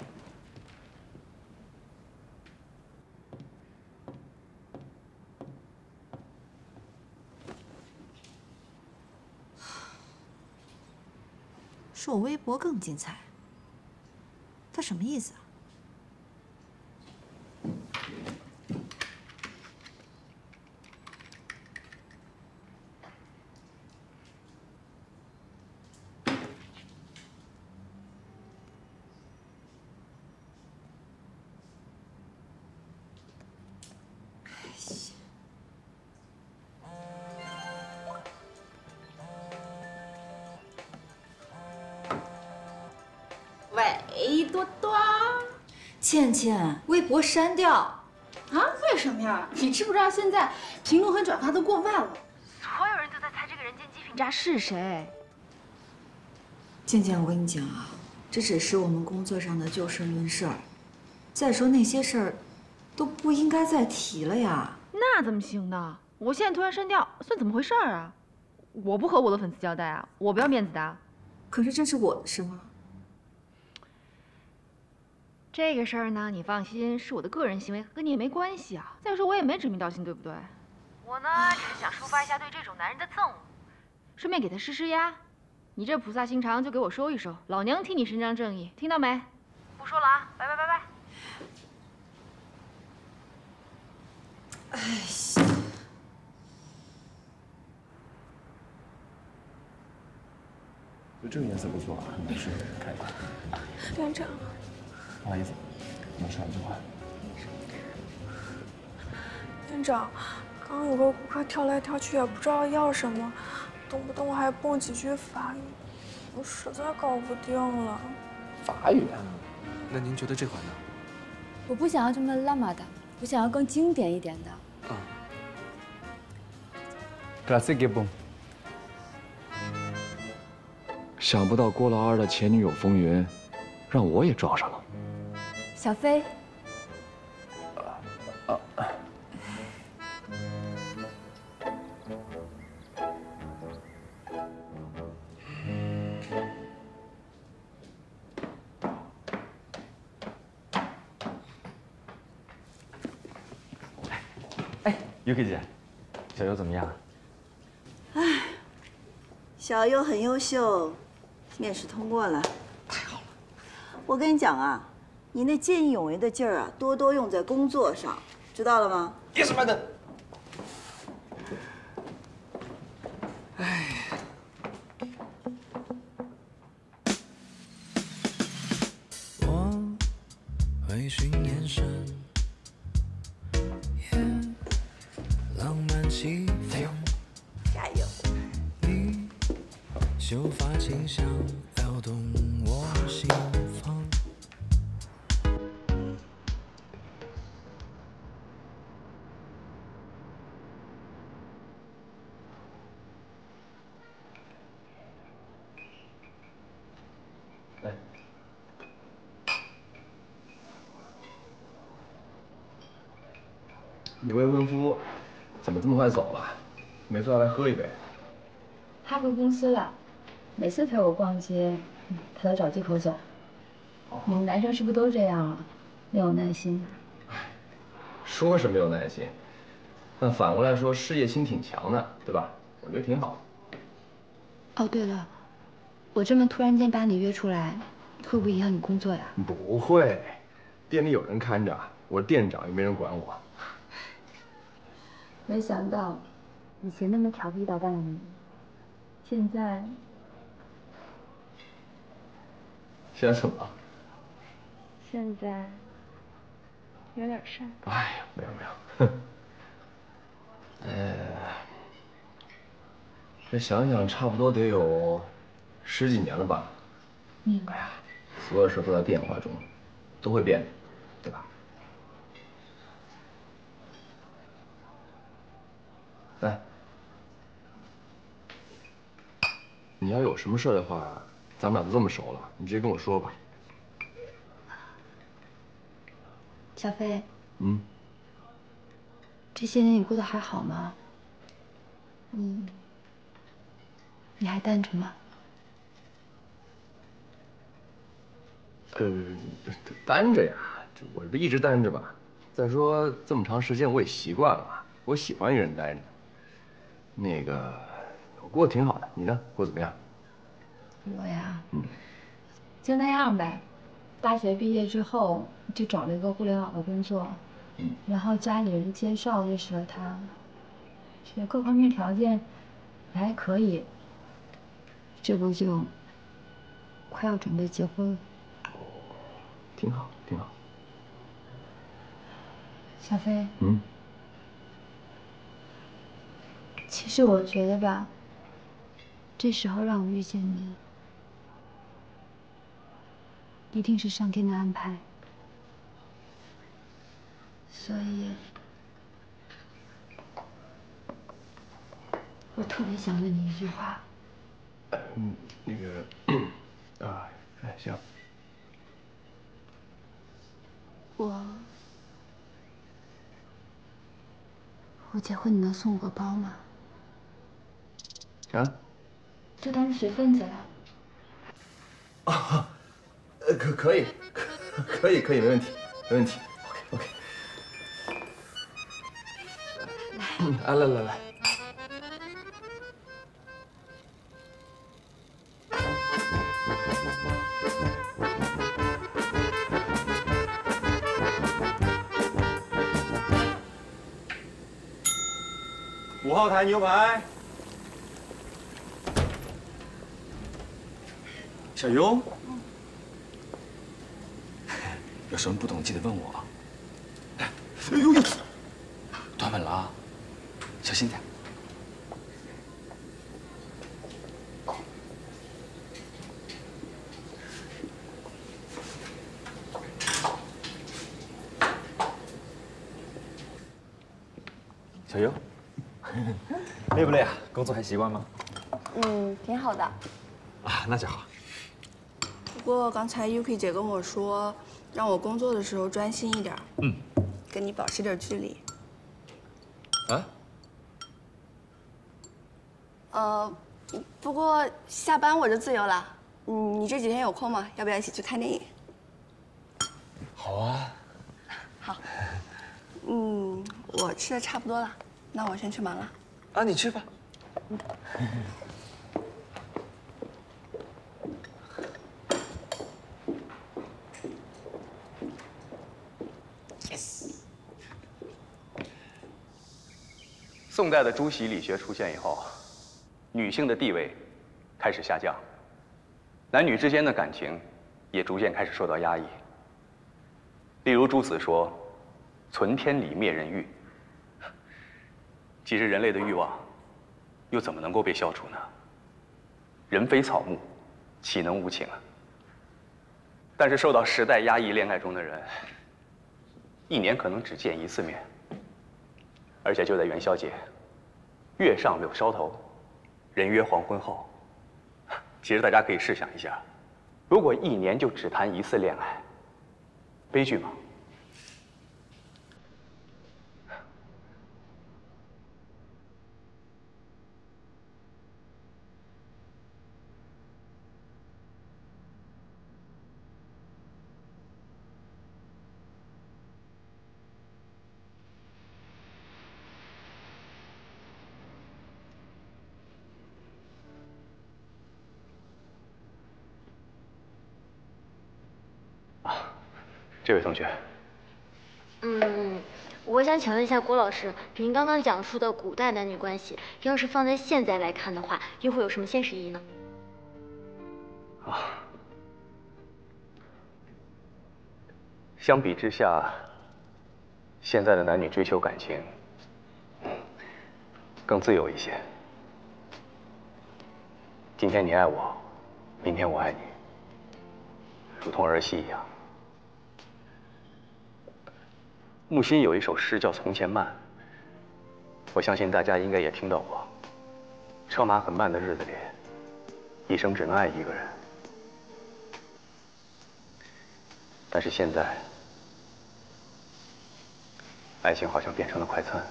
说我微博更精彩，他什么意思啊？倩倩，微博删掉。啊？为什么呀？你知不知道现在评论和转发都过万了？所有人都在猜这个人间极品渣是谁。倩倩，我跟你讲啊，这只是我们工作上的就事论事儿。再说那些事儿，都不应该再提了呀。那怎么行呢？我现在突然删掉，算怎么回事啊？我不和我的粉丝交代啊，我不要面子的。可是这是我的事吗？这个事儿呢，你放心，是我的个人行为，跟你也没关系啊。再说我也没指名道姓，对不对？我呢，只是想抒发一下对这种男人的憎恶，顺便给他施施压。你这菩萨心肠就给我收一收，老娘替你伸张正义，听到没？不说了啊，拜拜拜拜。哎呀，就这个颜色不错啊，你试看一看。不好意思，我说两句话。店长，刚刚有个顾客跳来跳去，也不知道要什么，动不动还蹦几句法语。我实在搞不定了。法语啊？那您觉得这款呢？我不想要这么浪漫的，我想要更经典一点的。啊。Classic boom。想不到郭老二的前女友风云，让我也撞上了。小飞。啊。哎，Yuki 姐，小优怎么样？哎，小优很优秀，面试通过了，太好了。我跟你讲啊，你那见义勇为的劲儿啊，多多用在工作上，知道了吗？Yes, madam。喝一杯？他回公司了，每次陪我逛街，他都找借口走。你们男生是不是都这样啊？没有耐心。说是没有耐心，但反过来说，事业心挺强的，对吧？我觉得挺好。哦，对了，我这么突然间把你约出来，会不会影响你工作呀？不会，店里有人看着，我是店长，又没人管我。没想到，以前那么调皮捣蛋的你，现在现在怎么了？现在有点事儿。哎呀，没有没有，哼。[laughs] 呃，这想想差不多得有十几年了吧？嗯。哎呀，所有事都在变化中，都会变的，对吧？来，你要有什么事儿的话，咱们俩都这么熟了，你直接跟我说吧。小飞，嗯，这些年你过得还好吗？嗯，你还单着吗？呃，单着呀，这我这一直单着吧。再说这么长时间我也习惯了，我喜欢一个人待着。那个，我过得挺好的，你呢？过得怎么样？我呀，嗯，就那样呗。大学毕业之后就找了一个互联网的工作，嗯，然后家里人介绍认识了他，这各方面条件也还可以，这不就快要准备结婚了。挺好，挺好。小飞，嗯，其实我觉得吧，这时候让我遇见你，一定是上天的安排。所以，我特别想问你一句话。嗯，那个，啊，哎，行。我，我结婚你能送我个包吗？啊？就当是随份子了。啊，呃，可可以，可可以可以，没问题，没问题。OK OK。来，来来来。五号台牛排。小优 [laughs] 有什么不懂记得问我？哎哎呦呦端稳了啊小心点。小优 [laughs] 累不累啊？工作还习惯吗？嗯挺好的。啊那就好。不过刚才 Yuki 姐跟我说，让我工作的时候专心一点。嗯。跟你保持点距离。啊？呃，不过下班我就自由了。嗯，你这几天有空吗？要不要一起去看电影？好啊。好。嗯，我吃的差不多了，那我先去忙了。啊，你去吧。宋代的朱熹理学出现以后，女性的地位开始下降，男女之间的感情也逐渐开始受到压抑。例如朱子说：“存天理，灭人欲。”其实人类的欲望又怎么能够被消除呢？人非草木，岂能无情啊？但是受到时代压抑，恋爱中的人一年可能只见一次面。而且就在元宵节，月上柳梢头，人约黄昏后。其实大家可以试想一下，如果一年就只谈一次恋爱，悲剧吗？这位同学，嗯，我想请问一下郭老师，您刚刚讲述的古代男女关系，要是放在现在来看的话，又会有什么现实意义呢？啊，相比之下，现在的男女追求感情更自由一些。今天你爱我，明天我爱你，如同儿戏一样。木心有一首诗叫《从前慢》，我相信大家应该也听到过。车马很慢的日子里，一生只能爱一个人。但是现在，爱情好像变成了快餐。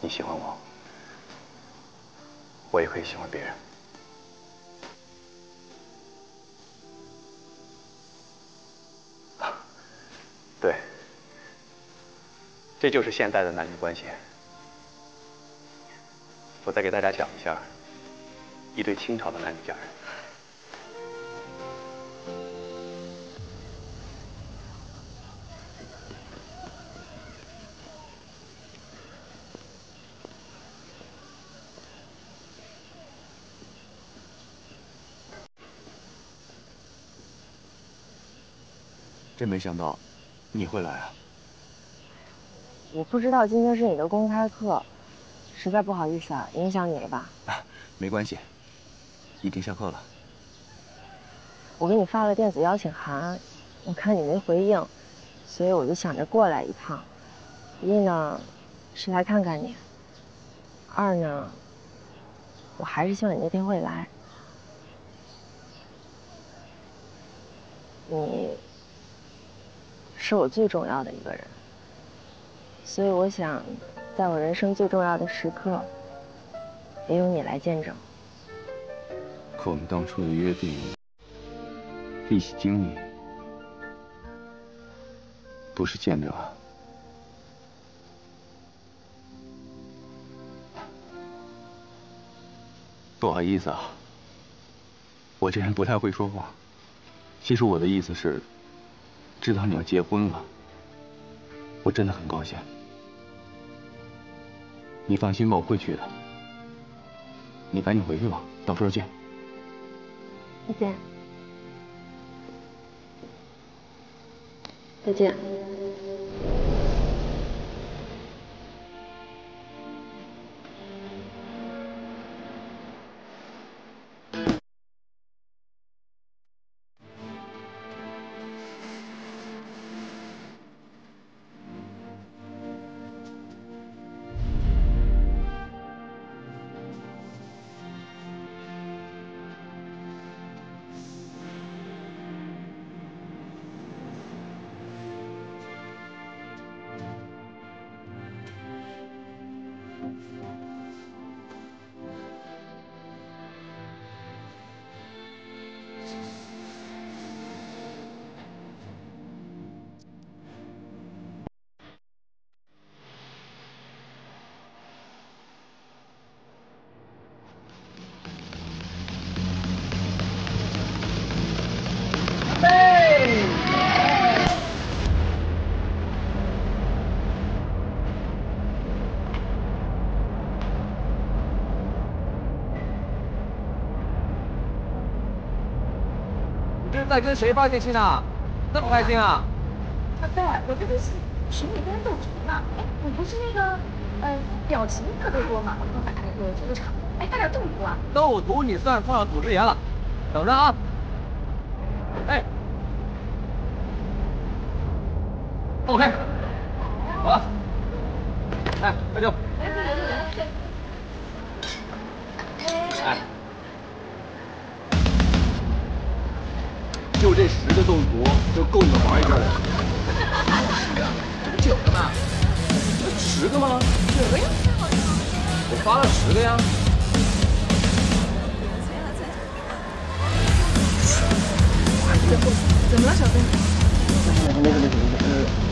你喜欢我，我也可以喜欢别人。对，这就是现代的男女关系。我再给大家讲一下一对清朝的男女佳人。真没想到。你会来啊？我不知道今天是你的公开课，实在不好意思啊，影响你了吧？啊，没关系，已经下课了。我给你发了电子邀请函，我看你没回应，所以我就想着过来一趟。一呢，是来看看你；二呢，我还是希望你那天会来。你。是我最重要的一个人，所以我想，在我人生最重要的时刻，也由你来见证。可我们当初的约定，一起经历，不是见证啊。不好意思啊，我这人不太会说话。其实我的意思是。知道你要结婚了，我真的很高兴。你放心吧，我会去的。你赶紧回去吧，到时候见。再见。再见。在跟谁发信息呢？这么开心啊？阿贝，我这个是群里跟人斗图呢。哎，我不是那个，呃，表情特别多嘛，我刚把那个这个场，哎，发点动图啊。斗图你算碰上祖师爷了，等着啊。十个呀。怎么了，小飞？没事没事没事，呃。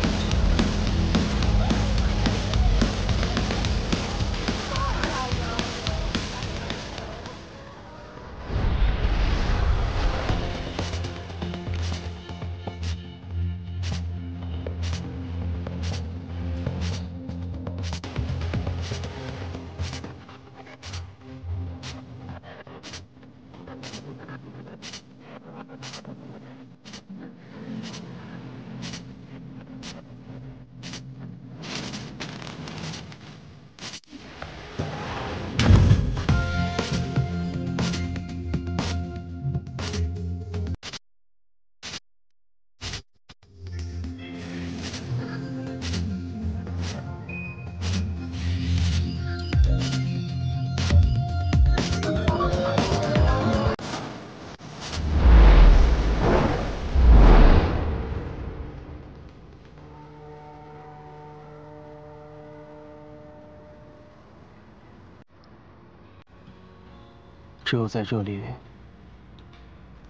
只有在这里，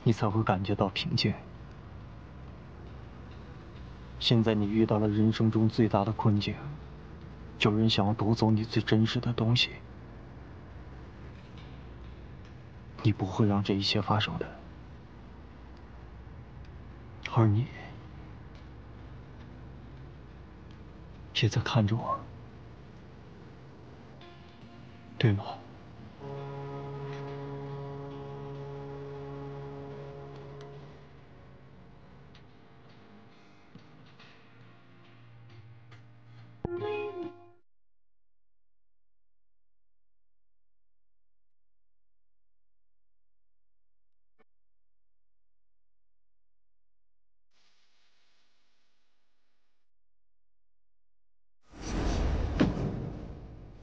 你才会感觉到平静。现在你遇到了人生中最大的困境，有人想要夺走你最真实的东西，你不会让这一切发生的。而你，也在看着我，对吗？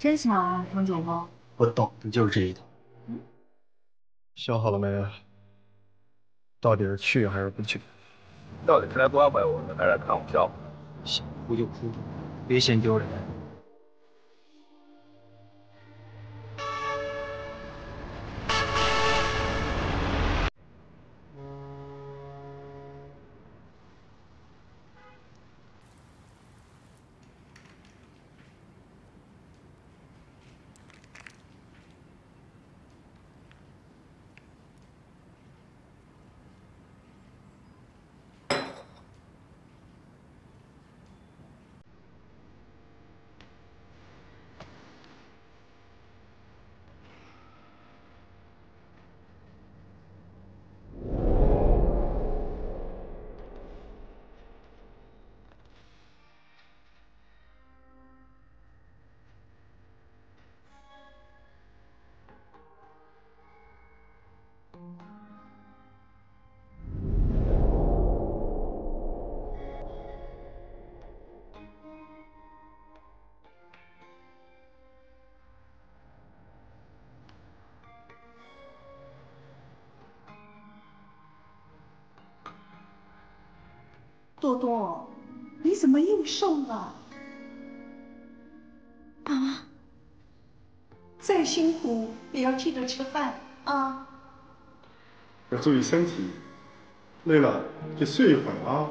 真想喝酒吗？我等的就是这一套。想好了没？到底是去还是不去？到底是来关怀我的，还是来看我笑话？想哭就哭，别嫌丢人。多多，你怎么又瘦了？妈妈，再辛苦也要记得吃饭啊！要注意身体，累了就睡一会儿啊。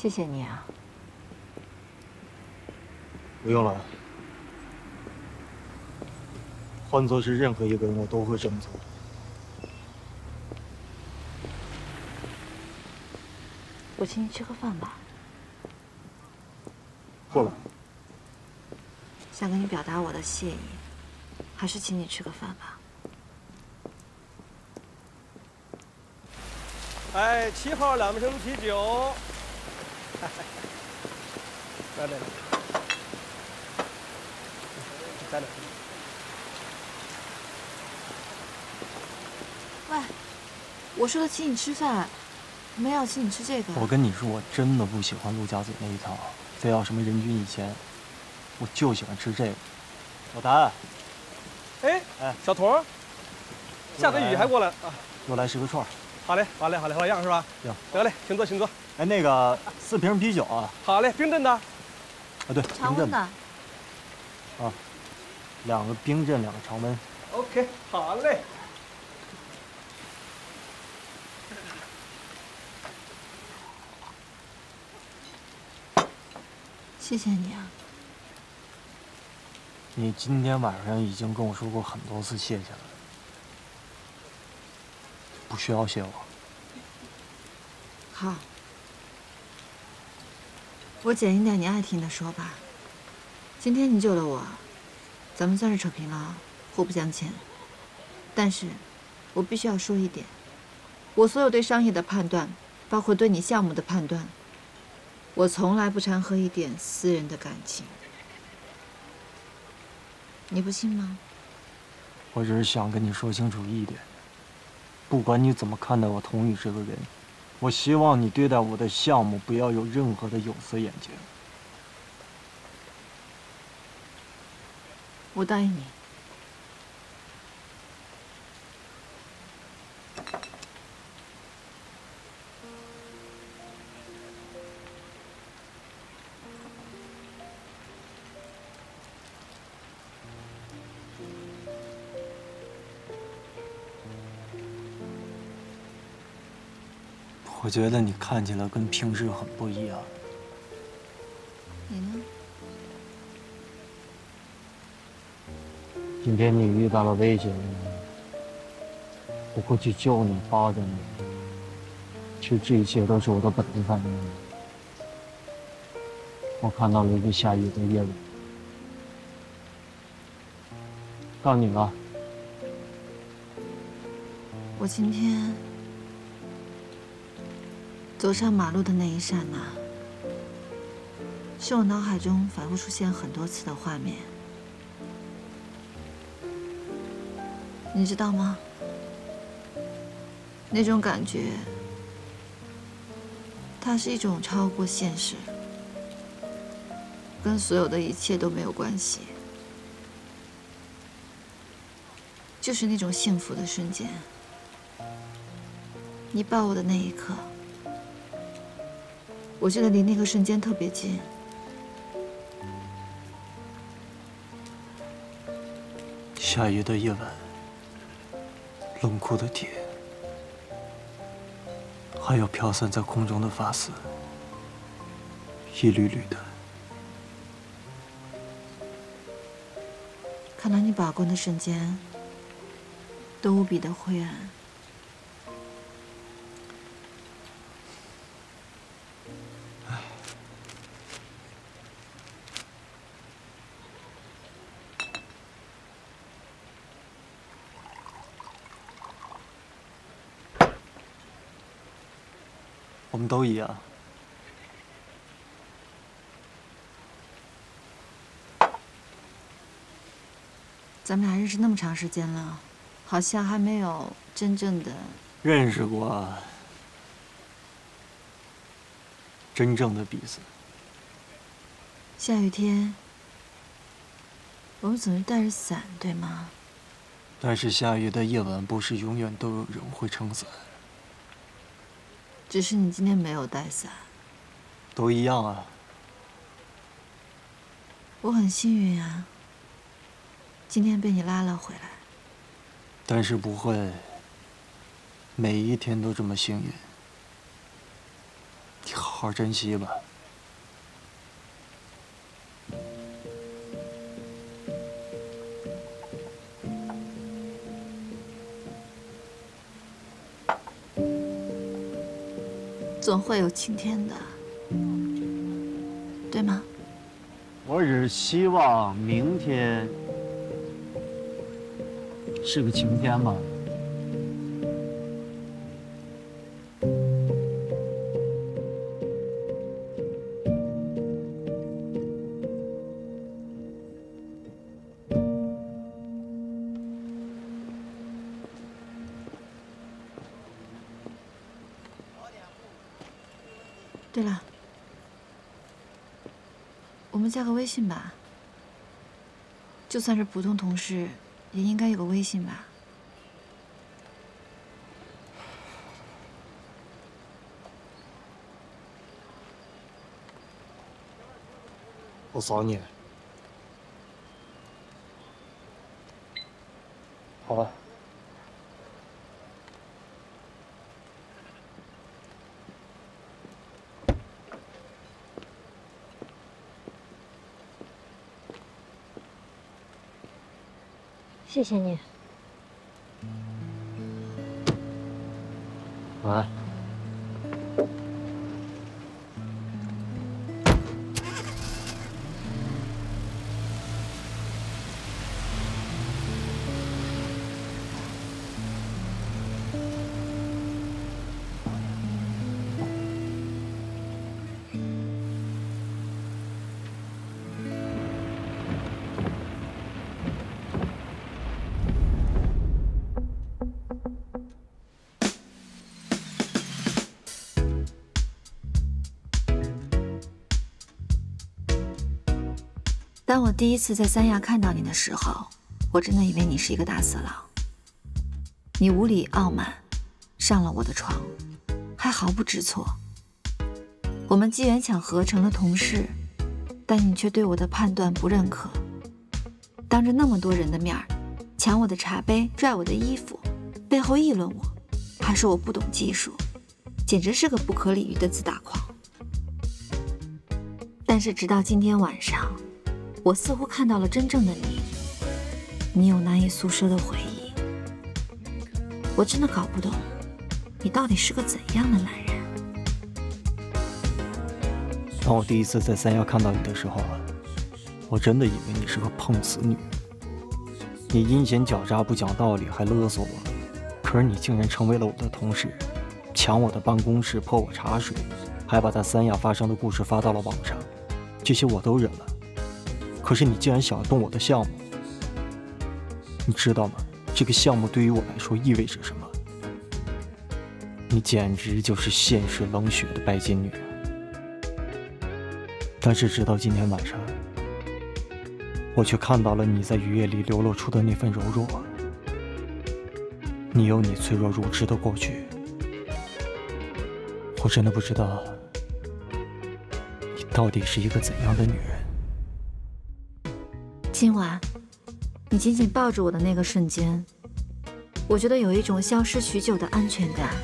谢谢你啊。不用了。换做是任何一个人，我都会这么做。我请你吃个饭吧。过来。想跟你表达我的谢意，还是请你吃个饭吧。哎，七号两瓶啤酒。来来。喂，我说的请你吃饭，没有请你吃这个。我跟你说，我真的不喜欢陆家嘴那一套，非要什么人均一千，我就喜欢吃这个。老谭，哎哎，小童，下着雨还过来啊？又来十个串。好嘞，好嘞，好嘞，老样是吧？行，得嘞，请坐，请坐。哎，那个四瓶啤酒啊。好嘞，冰镇的。啊，对，常温的。啊，两个冰镇，两个常温。OK，好嘞。谢谢你啊。你今天晚上已经跟我说过很多次谢谢了，不需要谢我。好，我简一点，你爱听的说吧。今天你救了我，咱们算是扯平了，互不相欠。但是，我必须要说一点，我所有对商业的判断，包括对你项目的判断，我从来不掺和一点私人的感情。你不信吗？我只是想跟你说清楚一点，不管你怎么看待我童宇这个人，我希望你对待我的项目不要有任何的有色眼镜。我答应你。我觉得你看起来跟平时很不一样。你呢？今天你遇到了危险，我会去救你，抱着你。其实这一切都是我的本能反应。我看到了一个下雨的夜晚，到你了。我今天走上马路的那一刹那，是我脑海中反复出现很多次的画面。你知道吗？那种感觉，它是一种超过现实，跟所有的一切都没有关系，就是那种幸福的瞬间。你抱我的那一刻，我觉得离那个瞬间特别近。下雨的夜晚，冷酷的铁，还有飘散在空中的发丝，一缕缕的。看到你把关的瞬间，都无比的灰暗。们都一样。咱们俩认识那么长时间了，好像还没有真正的认识过真正的彼此。下雨天，我们总是带着伞，对吗？但是下雨的夜晚，不是永远都有人会撑伞。只是你今天没有带伞。都一样啊。我很幸运啊，今天被你拉了回来。但是不会每一天都这么幸运。你好好珍惜吧。会有晴天的，对吗？我只是希望明天是个晴天吧。对了，我们加个微信吧。就算是普通同事，也应该有个微信吧。我扫你。好了。谢谢你。当我第一次在三亚看到你的时候，我真的以为你是一个大色狼。你无理傲慢，上了我的床，还毫不知错。我们机缘巧合成了同事，但你却对我的判断不认可。当着那么多人的面儿，抢我的茶杯，拽我的衣服，背后议论我，还说我不懂技术，简直是个不可理喻的自大狂。但是直到今天晚上。我似乎看到了真正的你，你有难以诉说的回忆。我真的搞不懂，你到底是个怎样的男人？当我第一次在三亚看到你的时候，我真的以为你是个碰瓷女。你阴险狡诈，不讲道理，还勒索我。可是你竟然成为了我的同事，抢我的办公室，泼我茶水，还把在三亚发生的故事发到了网上。这些我都忍了。可是你竟然想要动我的项目，你知道吗？这个项目对于我来说意味着什么？你简直就是现实冷血的拜金女。但是直到今天晚上，我却看到了你在雨夜里流露出的那份柔弱。你有你脆弱如纸的过去，我真的不知道你到底是一个怎样的女人。今晚，你紧紧抱着我的那个瞬间，我觉得有一种消失许久的安全感。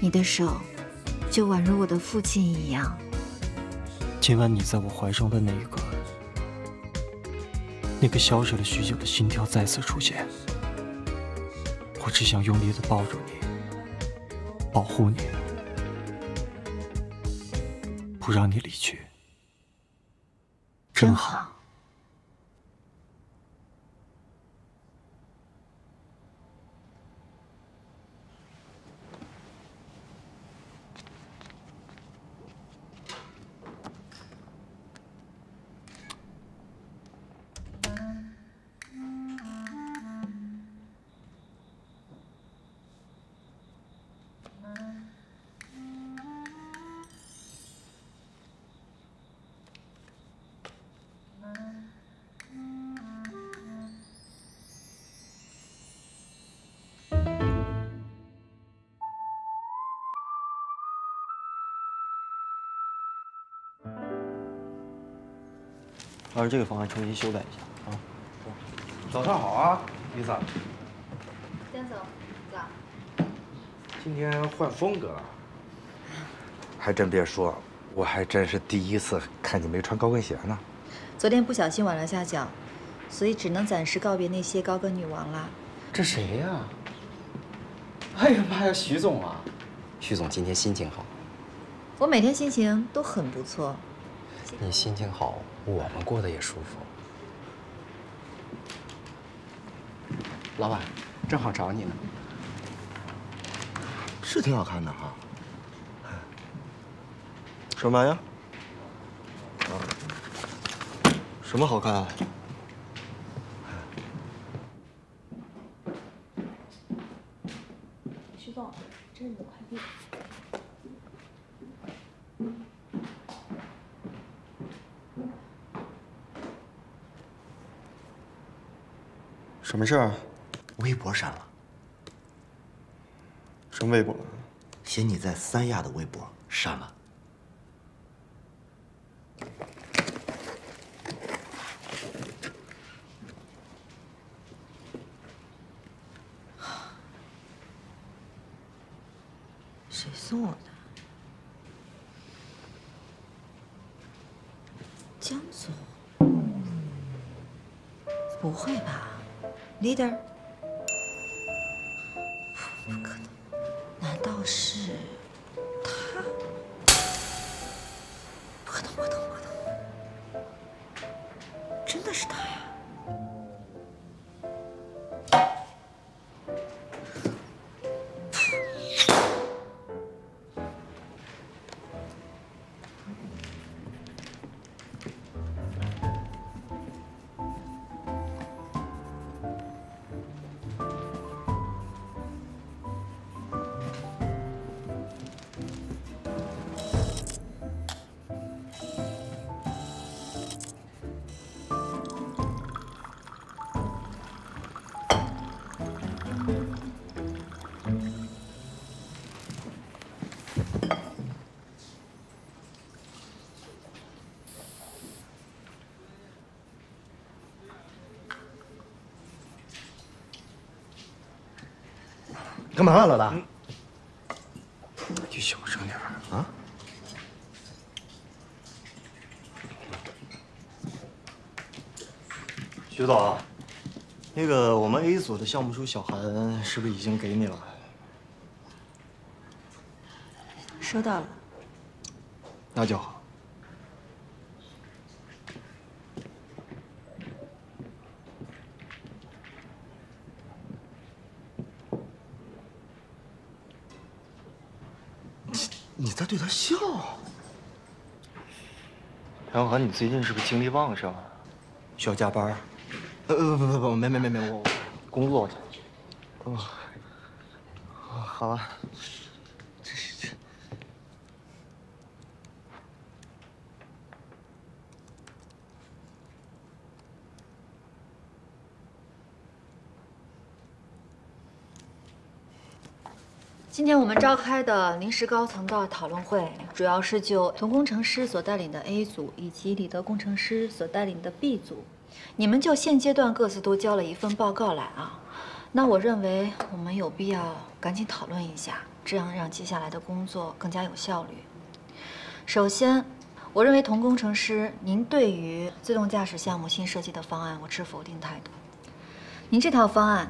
你的手，就宛如我的父亲一样。今晚你在我怀中的那一刻，那个消失了许久的心跳再次出现。我只想用力的抱住你，保护你，不让你离去。真好。老师，这个方案重新修改一下啊。早上好啊，丽萨。江总，早。今天换风格了。还真别说，我还真是第一次看你没穿高跟鞋呢。昨天不小心崴了下脚，所以只能暂时告别那些高跟女王了。这谁呀？哎呀妈呀，徐总啊！徐总今天心情好。我每天心情都很不错。你心情好，我们过得也舒服。老板，正好找你呢。是挺好看的哈。什么玩意儿？啊？什么好看？徐总，这是你的快递。什么事儿？微博删了。什么微博？写你在三亚的微博删了。干嘛啊，老大？你小声点啊！徐总，那个我们 A 组的项目书小韩是不是已经给你了？收到了。那就好。你在对他笑？杨涵，你最近是不是精力旺盛？需要加班？呃呃不不不，没没没没，我工作去。哦，好吧。这是这。今天我们召开的临时高层的讨论会，主要是就童工程师所带领的 A 组以及李德工程师所带领的 B 组，你们就现阶段各自都交了一份报告来啊。那我认为我们有必要赶紧讨论一下，这样让接下来的工作更加有效率。首先，我认为童工程师，您对于自动驾驶项目新设计的方案，我持否定态度。您这套方案。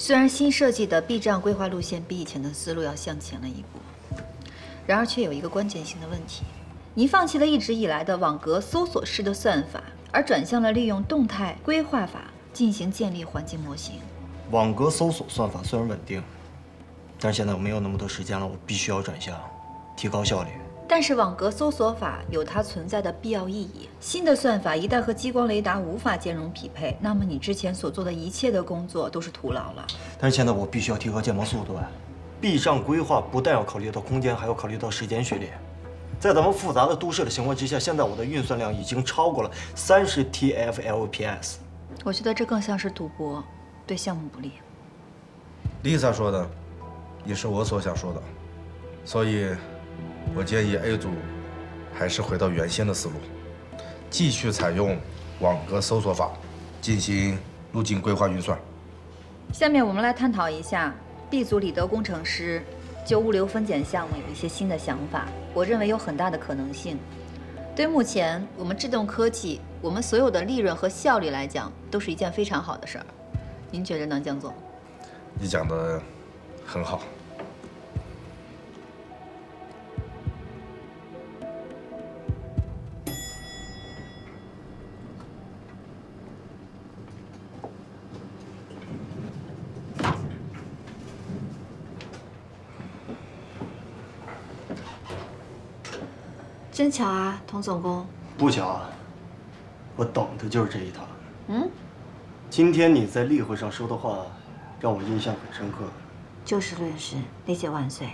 虽然新设计的避障规划路线比以前的思路要向前了一步，然而却有一个关键性的问题：您放弃了一直以来的网格搜索式的算法，而转向了利用动态规划法进行建立环境模型。网格搜索算法虽然稳定，但是现在我没有那么多时间了，我必须要转向，提高效率。但是网格搜索法有它存在的必要意义。新的算法一旦和激光雷达无法兼容匹配，那么你之前所做的一切的工作都是徒劳了。但是现在我必须要提高建模速度啊！避障规划不但要考虑到空间，还要考虑到时间序列。在咱们复杂的都市的情况之下，现在我的运算量已经超过了三十 TFLPS。我觉得这更像是赌博，对项目不利。Lisa 说的，也是我所想说的，所以。我建议 A 组还是回到原先的思路，继续采用网格搜索法进行路径规划运算。下面我们来探讨一下 B 组李德工程师就物流分拣项目有一些新的想法，我认为有很大的可能性。对目前我们智动科技，我们所有的利润和效率来讲，都是一件非常好的事儿。您觉得呢，江总？你讲的很好。真巧啊，童总工。不巧啊，我等的就是这一趟。嗯，今天你在例会上说的话，让我印象很深刻。就事论事，理解万岁。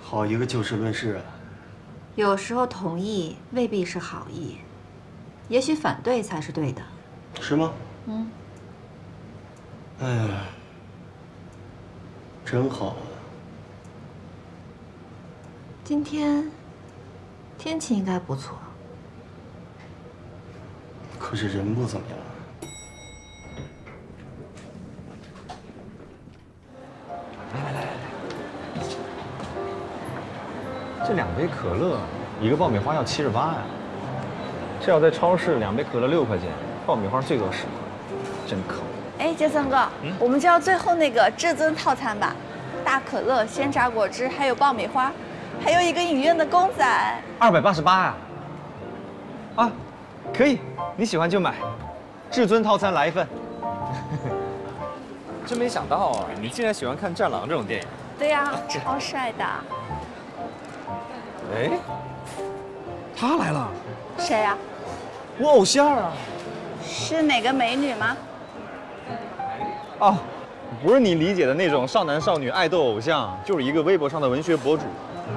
好一个就事论事啊！有时候同意未必是好意，也许反对才是对的。是吗？嗯。哎呀，真好啊！今天天气应该不错，可是人不怎么样。来来来来这两杯可乐，一个爆米花要七十八呀。这要在超市，两杯可乐六块钱，爆米花最多十块，真抠。哎，杰森哥，我们就要最后那个至尊套餐吧，大可乐、鲜榨果汁，还有爆米花。还有一个影院的公仔，二百八十八呀！啊，可以，你喜欢就买，至尊套餐来一份。[laughs] 真没想到啊，你竟然喜欢看《战狼》这种电影。对呀，超帅的。哎，他来了。谁呀？我偶像啊。是哪个美女吗？哦，不是你理解的那种少男少女爱豆偶像，就是一个微博上的文学博主。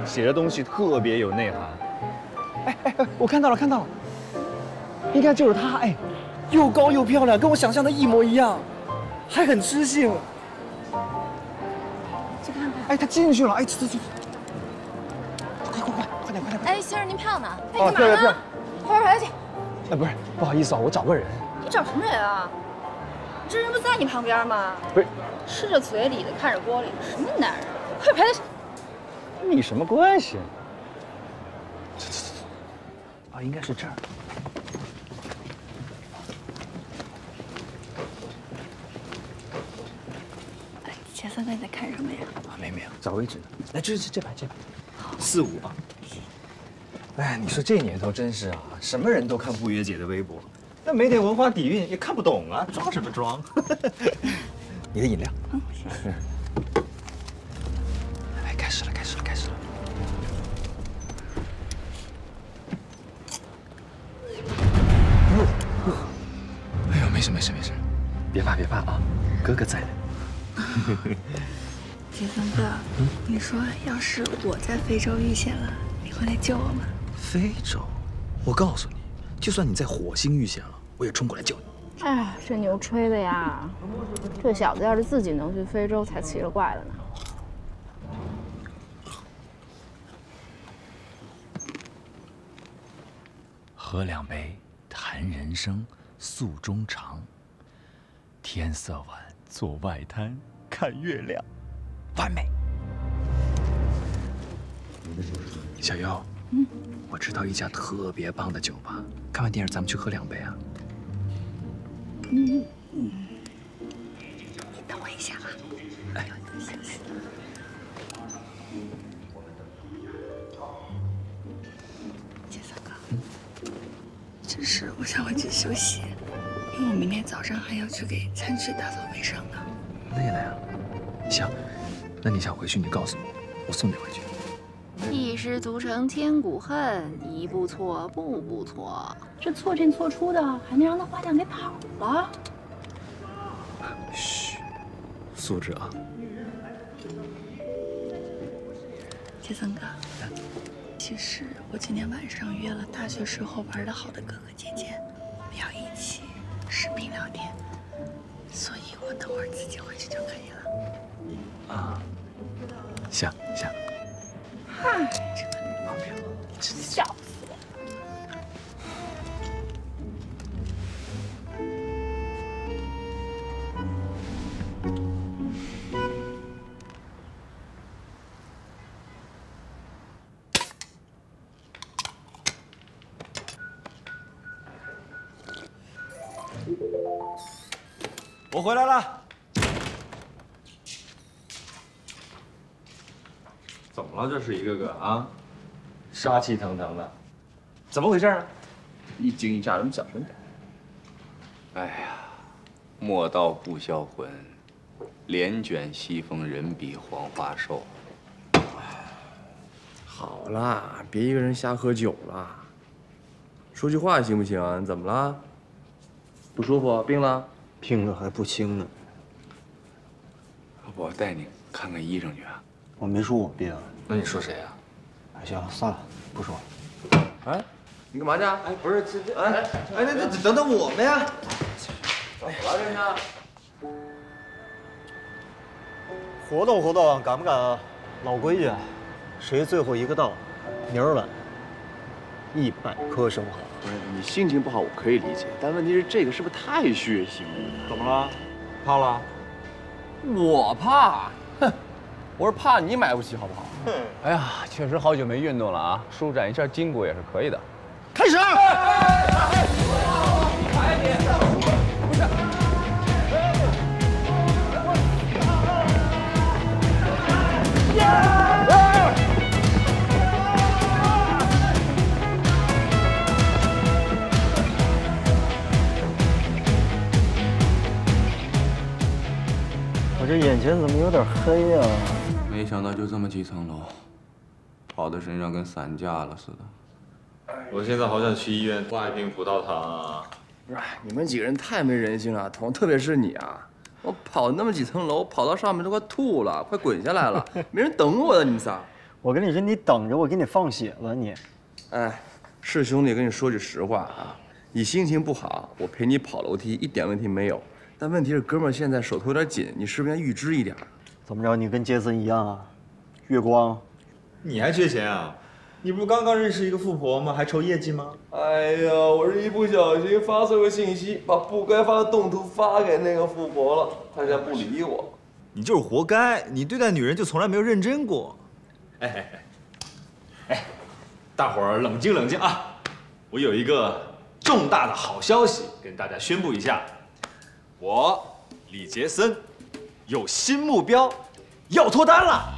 写的东西特别有内涵。哎哎哎，我看到了，看到了，应该就是他。哎，又高又漂亮，跟我想象的一模一样，还很知性。去看看。哎，他进去了。哎，走走走，快快快，快点快点！哎，先生，您票呢？哎，干嘛呢？快点排队去。哎，不是，不好意思啊，我找个人。你找什么人啊？这人不在你旁边吗？不是，吃着嘴里的，看着锅里的，什么男人？快陪他去。跟你什么关系？走走走走，啊，应该是这儿。杰三哥，你在看什么呀？啊，没没有，找位置呢。来，这这这排这排，四五啊。哎，你说这年头真是啊，什么人都看不约姐的微博，那没点文化底蕴也看不懂啊，装什么装？[laughs] 你的饮料。嗯，谢谢。[laughs] 来，开始了，开始了，开始了。没事没事没事，别怕别怕啊，哥哥在呢。[laughs] 杰森哥，你说要是我在非洲遇险了，你会来救我吗？非洲，我告诉你，就算你在火星遇险了，我也冲过来救你。哎，这牛吹的呀！这小子要是自己能去非洲，才奇了怪了呢。喝两杯，谈人生，诉衷肠。天色晚，坐外滩看月亮，完美。小优，嗯，我知道一家特别棒的酒吧，看完电影咱们去喝两杯啊。嗯嗯，你等我一下啊。哎，杰森哥，这是我想回去休息，因为我明天早上还要去给餐具打扫卫生呢。累了呀？行，那你想回去，你告诉我，我送你回去。一失足成千古恨，一步错步步错。这错进错出的，还能让那花匠给跑了？嘘，素质啊。杰森哥，其实我今天晚上约了大学时候玩的好的哥哥姐姐，我们要一起视频聊天，所以我等会儿自己回去就可以了。啊，行行。嗨，这个笑死我！我回来了。怎么了？这是一个个啊，杀气腾腾的，怎么回事啊？一惊一乍，怎么讲声？哎呀，莫道不销魂，帘卷西风，人比黄花瘦。好啦，别一个人瞎喝酒了。说句话行不行啊？你怎么了？不舒服？病了？病的还不轻呢。要不我带你看看医生去啊？我没说我病。那你说谁啊？哎，行了，算了，不说了。哎，你干嘛去？哎，不是，这这，哎哎，那那等等我们呀。怎么了这是？活动活动，敢不敢啊？老规矩，谁最后一个到，明儿晚一百颗生蚝。不是你心情不好，我可以理解，但问题是这个是不是太血腥了？怎么了？怕了？我怕？哼，我是怕你买不起，好不好？哎呀，确实好久没运动了啊，舒展一下筋骨也是可以的。开始。我有点黑呀、没想到就这么几层楼，跑的身上跟散架了似的。我现在好想去医院挂一瓶葡萄糖啊！不是，你们几个人太没人性了，彤，特别是你啊！我跑那么几层楼，跑到上面都快吐了，快滚下来了，[laughs] 没人等我的，你们仨。我跟你说，你等着，我给你放血了你。哎，是兄弟，跟你说句实话啊，你心情不好，我陪你跑楼梯一点问题没有。但问题是，哥们儿现在手头有点紧，你是不是应该预支一点？怎么着？你跟杰森一样啊？月光，你还缺钱啊？你不是刚刚认识一个富婆吗？还愁业绩吗？哎呀，我是一不小心发错个信息，把不该发的动图发给那个富婆了，她现在不理我。你就是活该！你对待女人就从来没有认真过。哎哎哎，哎，大伙儿冷静冷静啊！我有一个重大的好消息跟大家宣布一下，我李杰森有新目标，要脱单了！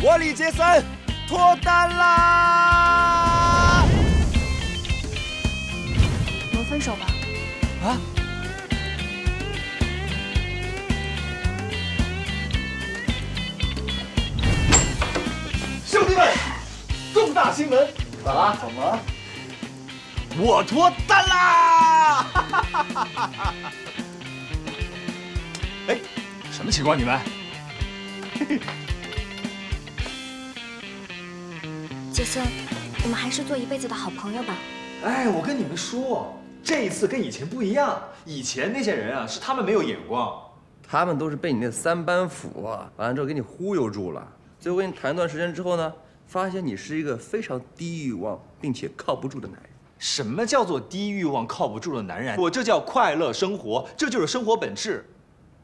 我李杰森脱单啦！我们分手吧。啊？兄弟们，重大新闻！咋了？怎么了？我脱单啦！哎，什么情况你们？[laughs] 杰森，我们还是做一辈子的好朋友吧。哎，我跟你们说，这一次跟以前不一样。以前那些人啊，是他们没有眼光，他们都是被你那三板斧啊，完了之后给你忽悠住了。最后跟你谈一段时间之后呢，发现你是一个非常低欲望并且靠不住的男人。什么叫做低欲望靠不住的男人？我这叫快乐生活，这就是生活本质。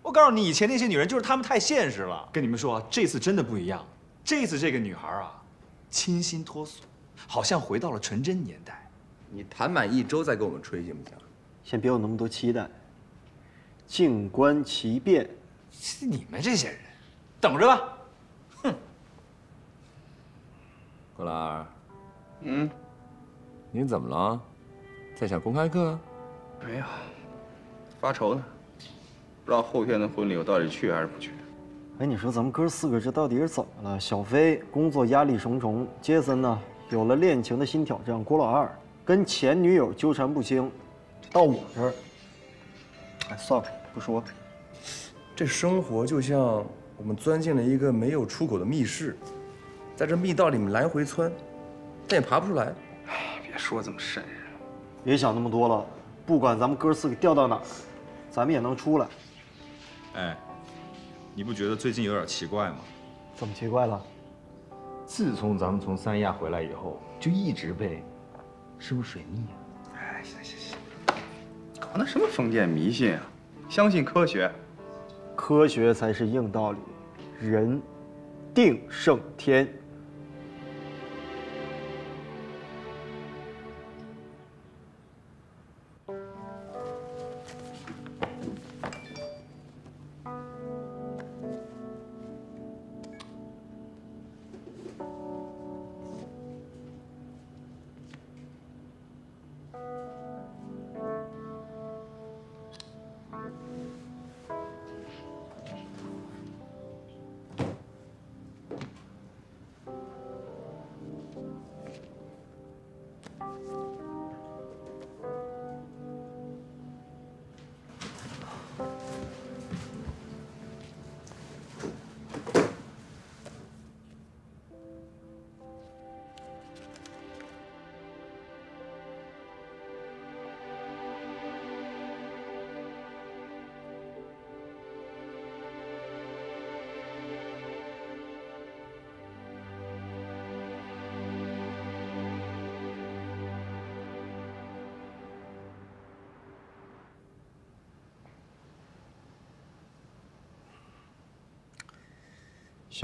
我告诉你，以前那些女人就是她们太现实了。跟你们说，这次真的不一样。这次这个女孩啊，清新脱俗，好像回到了纯真年代。你谈满一周再跟我们吹行不行？先别有那么多期待，静观其变。你们这些人，等着吧。郭老二，嗯，你怎么了？在想公开课？没有，发愁呢，不知道后天的婚礼我到底去还是不去。哎，你说咱们哥四个这到底是怎么了？小飞工作压力重重，杰森呢有了恋情的新挑战，郭老二跟前女友纠缠不清，到我这儿，哎，算了，不说了。这生活就像我们钻进了一个没有出口的密室，在这密道里面来回窜，但也爬不出来。哎，别说这么瘆人。别想那么多了，不管咱们哥四个掉到哪儿，咱们也能出来。哎，你不觉得最近有点奇怪吗？怎么奇怪了？自从咱们从三亚回来以后，就一直被，是不是水逆啊？哎，行行行，搞那什么封建迷信啊？相信科学。科学才是硬道理，人定胜天。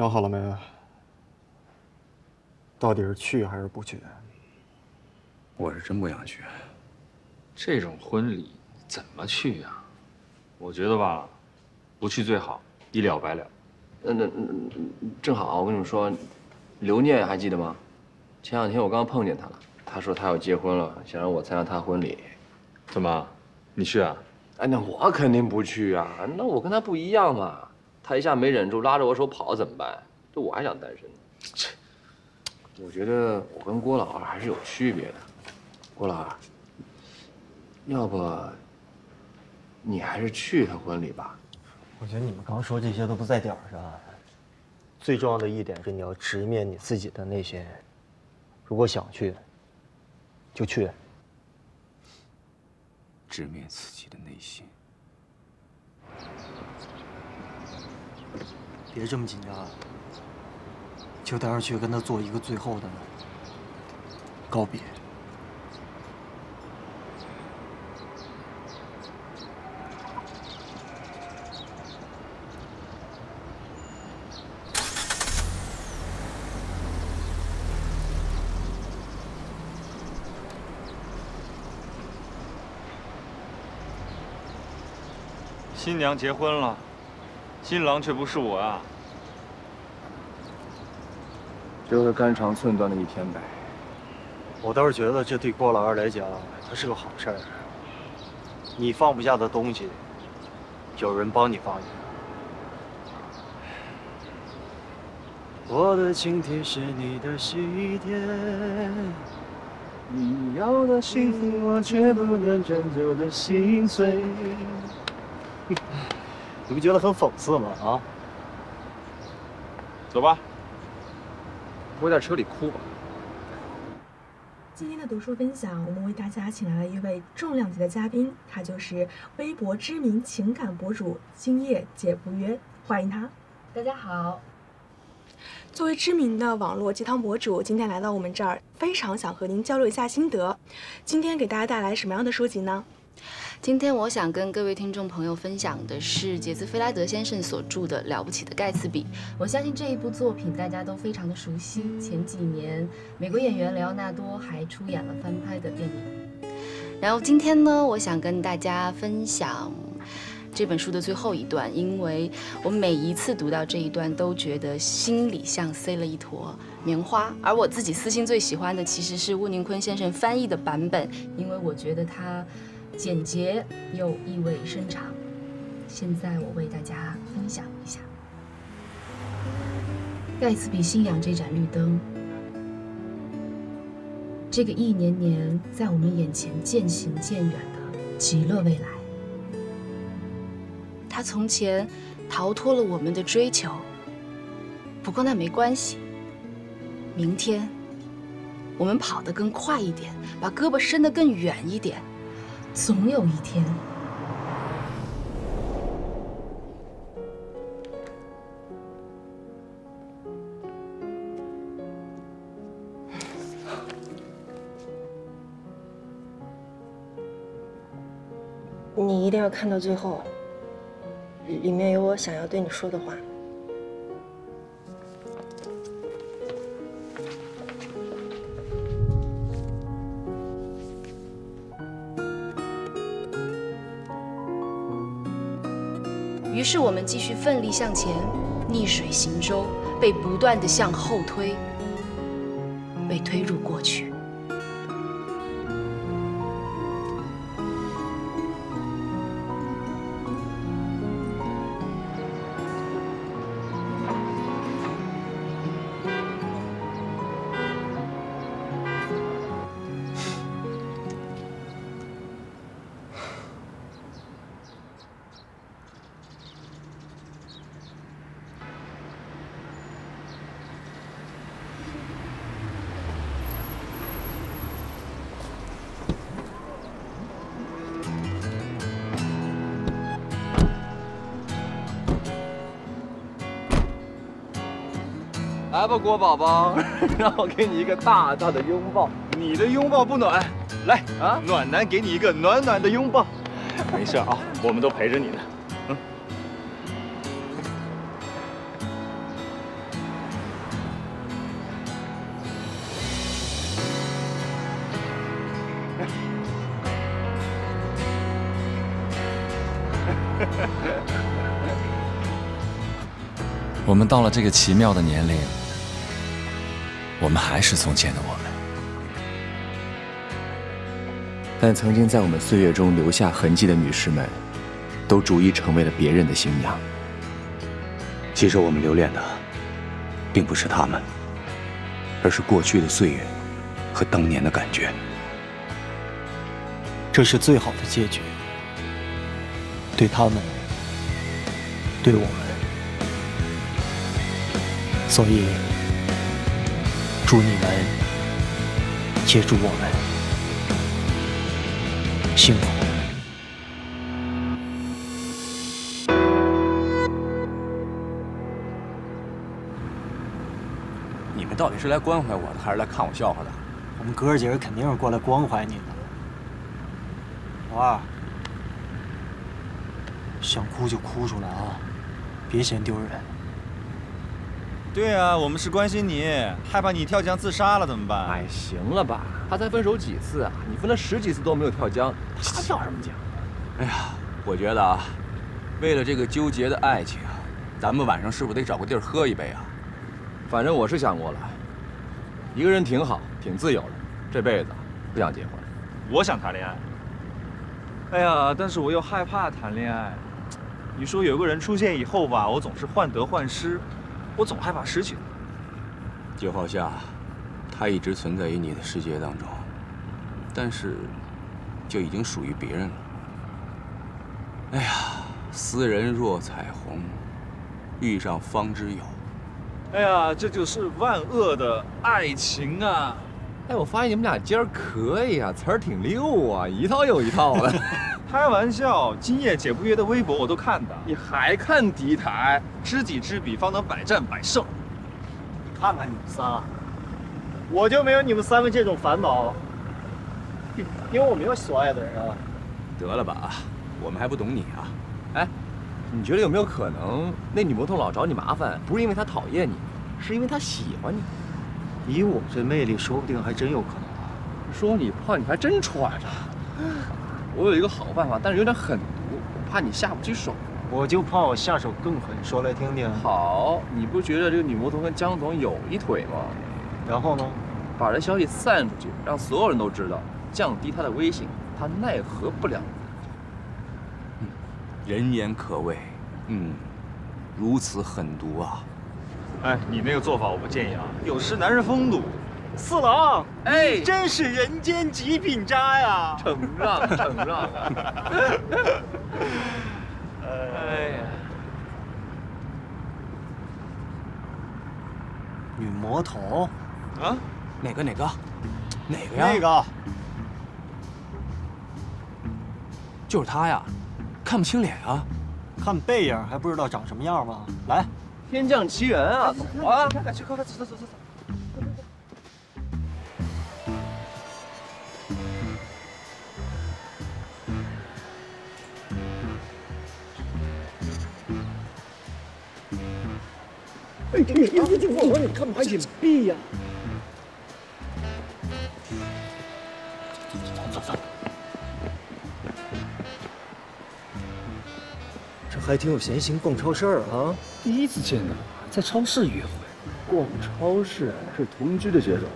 想好了没？到底是去还是不去？我是真不想去。这种婚礼怎么去呀？我觉得吧，不去最好，一了百了。那那那正好，我跟你们说，刘念还记得吗？前两天我刚碰见他了，他说他要结婚了，想让我参加他婚礼。怎么？你去啊？哎，那我肯定不去啊！那我跟他不一样嘛。他一下没忍住，拉着我手跑怎么办？这我还想单身呢。切！我觉得我跟郭老二还是有区别的。郭老二，要不你还是去他婚礼吧？我觉得你们刚说这些都不在点儿上。最重要的一点是你要直面你自己的内心。如果想去，就去。直面自己的内心。别这么紧张，就带着去跟他做一个最后的告别。新娘结婚了，新郎却不是我啊！就是肝肠寸断的一天呗。我倒是觉得这对郭老二来讲，他是个好事儿。你放不下的东西，有人帮你放下。我的请帖是你的喜帖，你要的幸福我却不能拯救的心碎。你不觉得很讽刺吗？啊！走吧，我在车里哭吧。今天的读书分享，我们为大家请来了一位重量级的嘉宾，他就是微博知名情感博主今夜解不约，欢迎他。大家好。作为知名的网络鸡汤博主，今天来到我们这儿，非常想和您交流一下心得。今天给大家带来什么样的书籍呢？今天我想跟各位听众朋友分享的是杰兹·菲拉德先生所著的《了不起的盖茨比》。我相信这一部作品大家都非常的熟悉，前几年美国演员莱奥纳多还出演了翻拍的电影。然后今天呢，我想跟大家分享这本书的最后一段，因为我每一次读到这一段，都觉得心里像塞了一坨棉花。而我自己私心最喜欢的其实是乌宁坤先生翻译的版本，因为我觉得他。简洁又意味深长。现在我为大家分享一下盖茨比信仰这盏绿灯，这个一年年在我们眼前渐行渐远的极乐未来。他从前逃脱了我们的追求，不过那没关系。明天我们跑得更快一点，把胳膊伸得更远一点。总有一天，你一定要看到最后。里面有我想要对你说的话。于是我们继续奋力向前，逆水行舟，被不断的向后推，被推入过去。来吧，郭宝宝，[laughs] 让我给你一个大大的拥抱。你的拥抱不暖，来啊，暖男给你一个暖暖的拥抱。没事啊，我们都陪着你呢。嗯。我们到了这个奇妙的年龄。我们还是从前的我们。但曾经在我们岁月中留下痕迹的女士们，都逐一成为了别人的新娘。其实我们留恋的，并不是他们，而是过去的岁月和当年的感觉。这是最好的结局，对他们，对我们。所以，祝你们，也祝我们幸福。你们到底是来关怀我的，还是来看我笑话的？我们哥几个肯定是过来关怀你的。老二，想哭就哭出来啊，别嫌丢人。对啊，我们是关心你，害怕你跳江自杀了怎么办？哎，行了吧，他才分手几次啊？你分了十几次都没有跳江，他跳什么江？哎呀，我觉得啊，为了这个纠结的爱情，咱们晚上是不是得找个地儿喝一杯啊？反正我是想过了，一个人挺好，挺自由的，这辈子不想结婚。我想谈恋爱。哎呀，但是我又害怕谈恋爱。你说有个人出现以后吧，我总是患得患失。我总害怕失去他，就好像他一直存在于你的世界当中，但是就已经属于别人了。哎呀，斯人若彩虹，遇上方知有。哎呀，这就是万恶的爱情啊！哎，我发现你们俩今儿可以啊，词儿挺溜啊，一套又一套的。[laughs] 开玩笑，今夜解不约的微博我都看的。你还看敌台？知己知彼，方能百战百胜。看看你们仨，我就没有你们三个这种烦恼，因为我没有所爱的人啊。得了吧，我们还不懂你啊？哎，你觉得有没有可能，那女魔头老找你麻烦，不是因为她讨厌你，是因为她喜欢你？以我这魅力，说不定还真有可能啊。说你胖，你还真揣着。我有一个好办法，但是有点狠毒，怕你下不去手。我就怕我下手更狠，说来听听。好，你不觉得这个女魔头跟江总有一腿吗？然后呢？把这消息散出去，让所有人都知道，降低她的威信，她奈何不了。嗯，人言可畏。嗯，如此狠毒啊！哎，你那个做法我不建议啊，有失男人风度。四郎，哎，真是人间极品渣呀！承让，[laughs] 承让。[laughs] 哎呀，女魔头，啊，哪个哪个，哪个呀？那个，就是他呀，看不清脸啊，看背影还不知道长什么样吗？来，天降奇缘啊，走啊！快去，快快走走走走。你你你干嘛隐蔽呀？走走走，这还挺有闲心逛超市啊！第一次见到，在超市约会，逛超市是同居的节奏。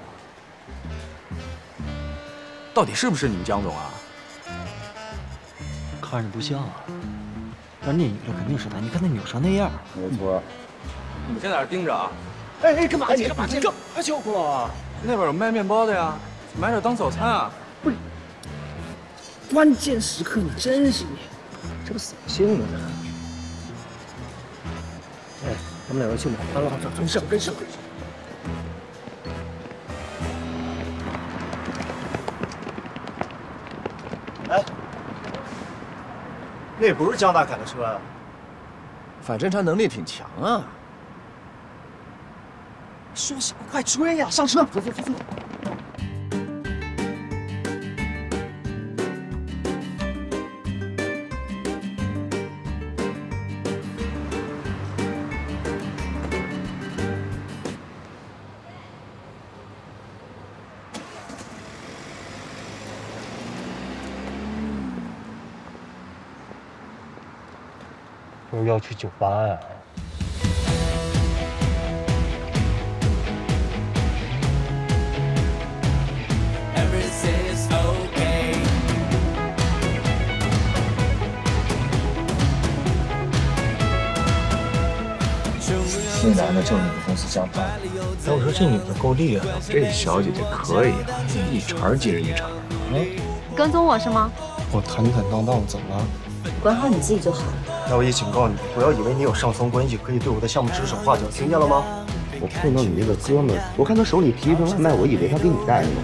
到底是不是你们江总啊？看着不像啊，但那女的肯定是他。你看那扭成那样，没错。你们先在这盯着啊！哎哎，干嘛你干嘛你干嘛叫啊？那边有卖面包的呀，买点当早餐啊！不是，关键时刻你真是你，这不扫兴吗？这。哎，他们两个去买饭了，走，跟上，跟上。哎，那不是江大凯的车啊？反侦查能力挺强啊！说什么快追呀、上车，走走走走。又要去酒吧呀、啊？的就你们公司加班，哎，我说这女的够厉害，这小姐姐可以啊，一茬接着一茬。嗯，跟踪我是吗？我坦坦荡荡，怎么了？管好你自己就好。那我也警告你，不要以为你有上层关系可以对我的项目指手画脚，听见了吗？我碰到你那个哥们，我看他手里提一份外卖，我以为他给你带的呢。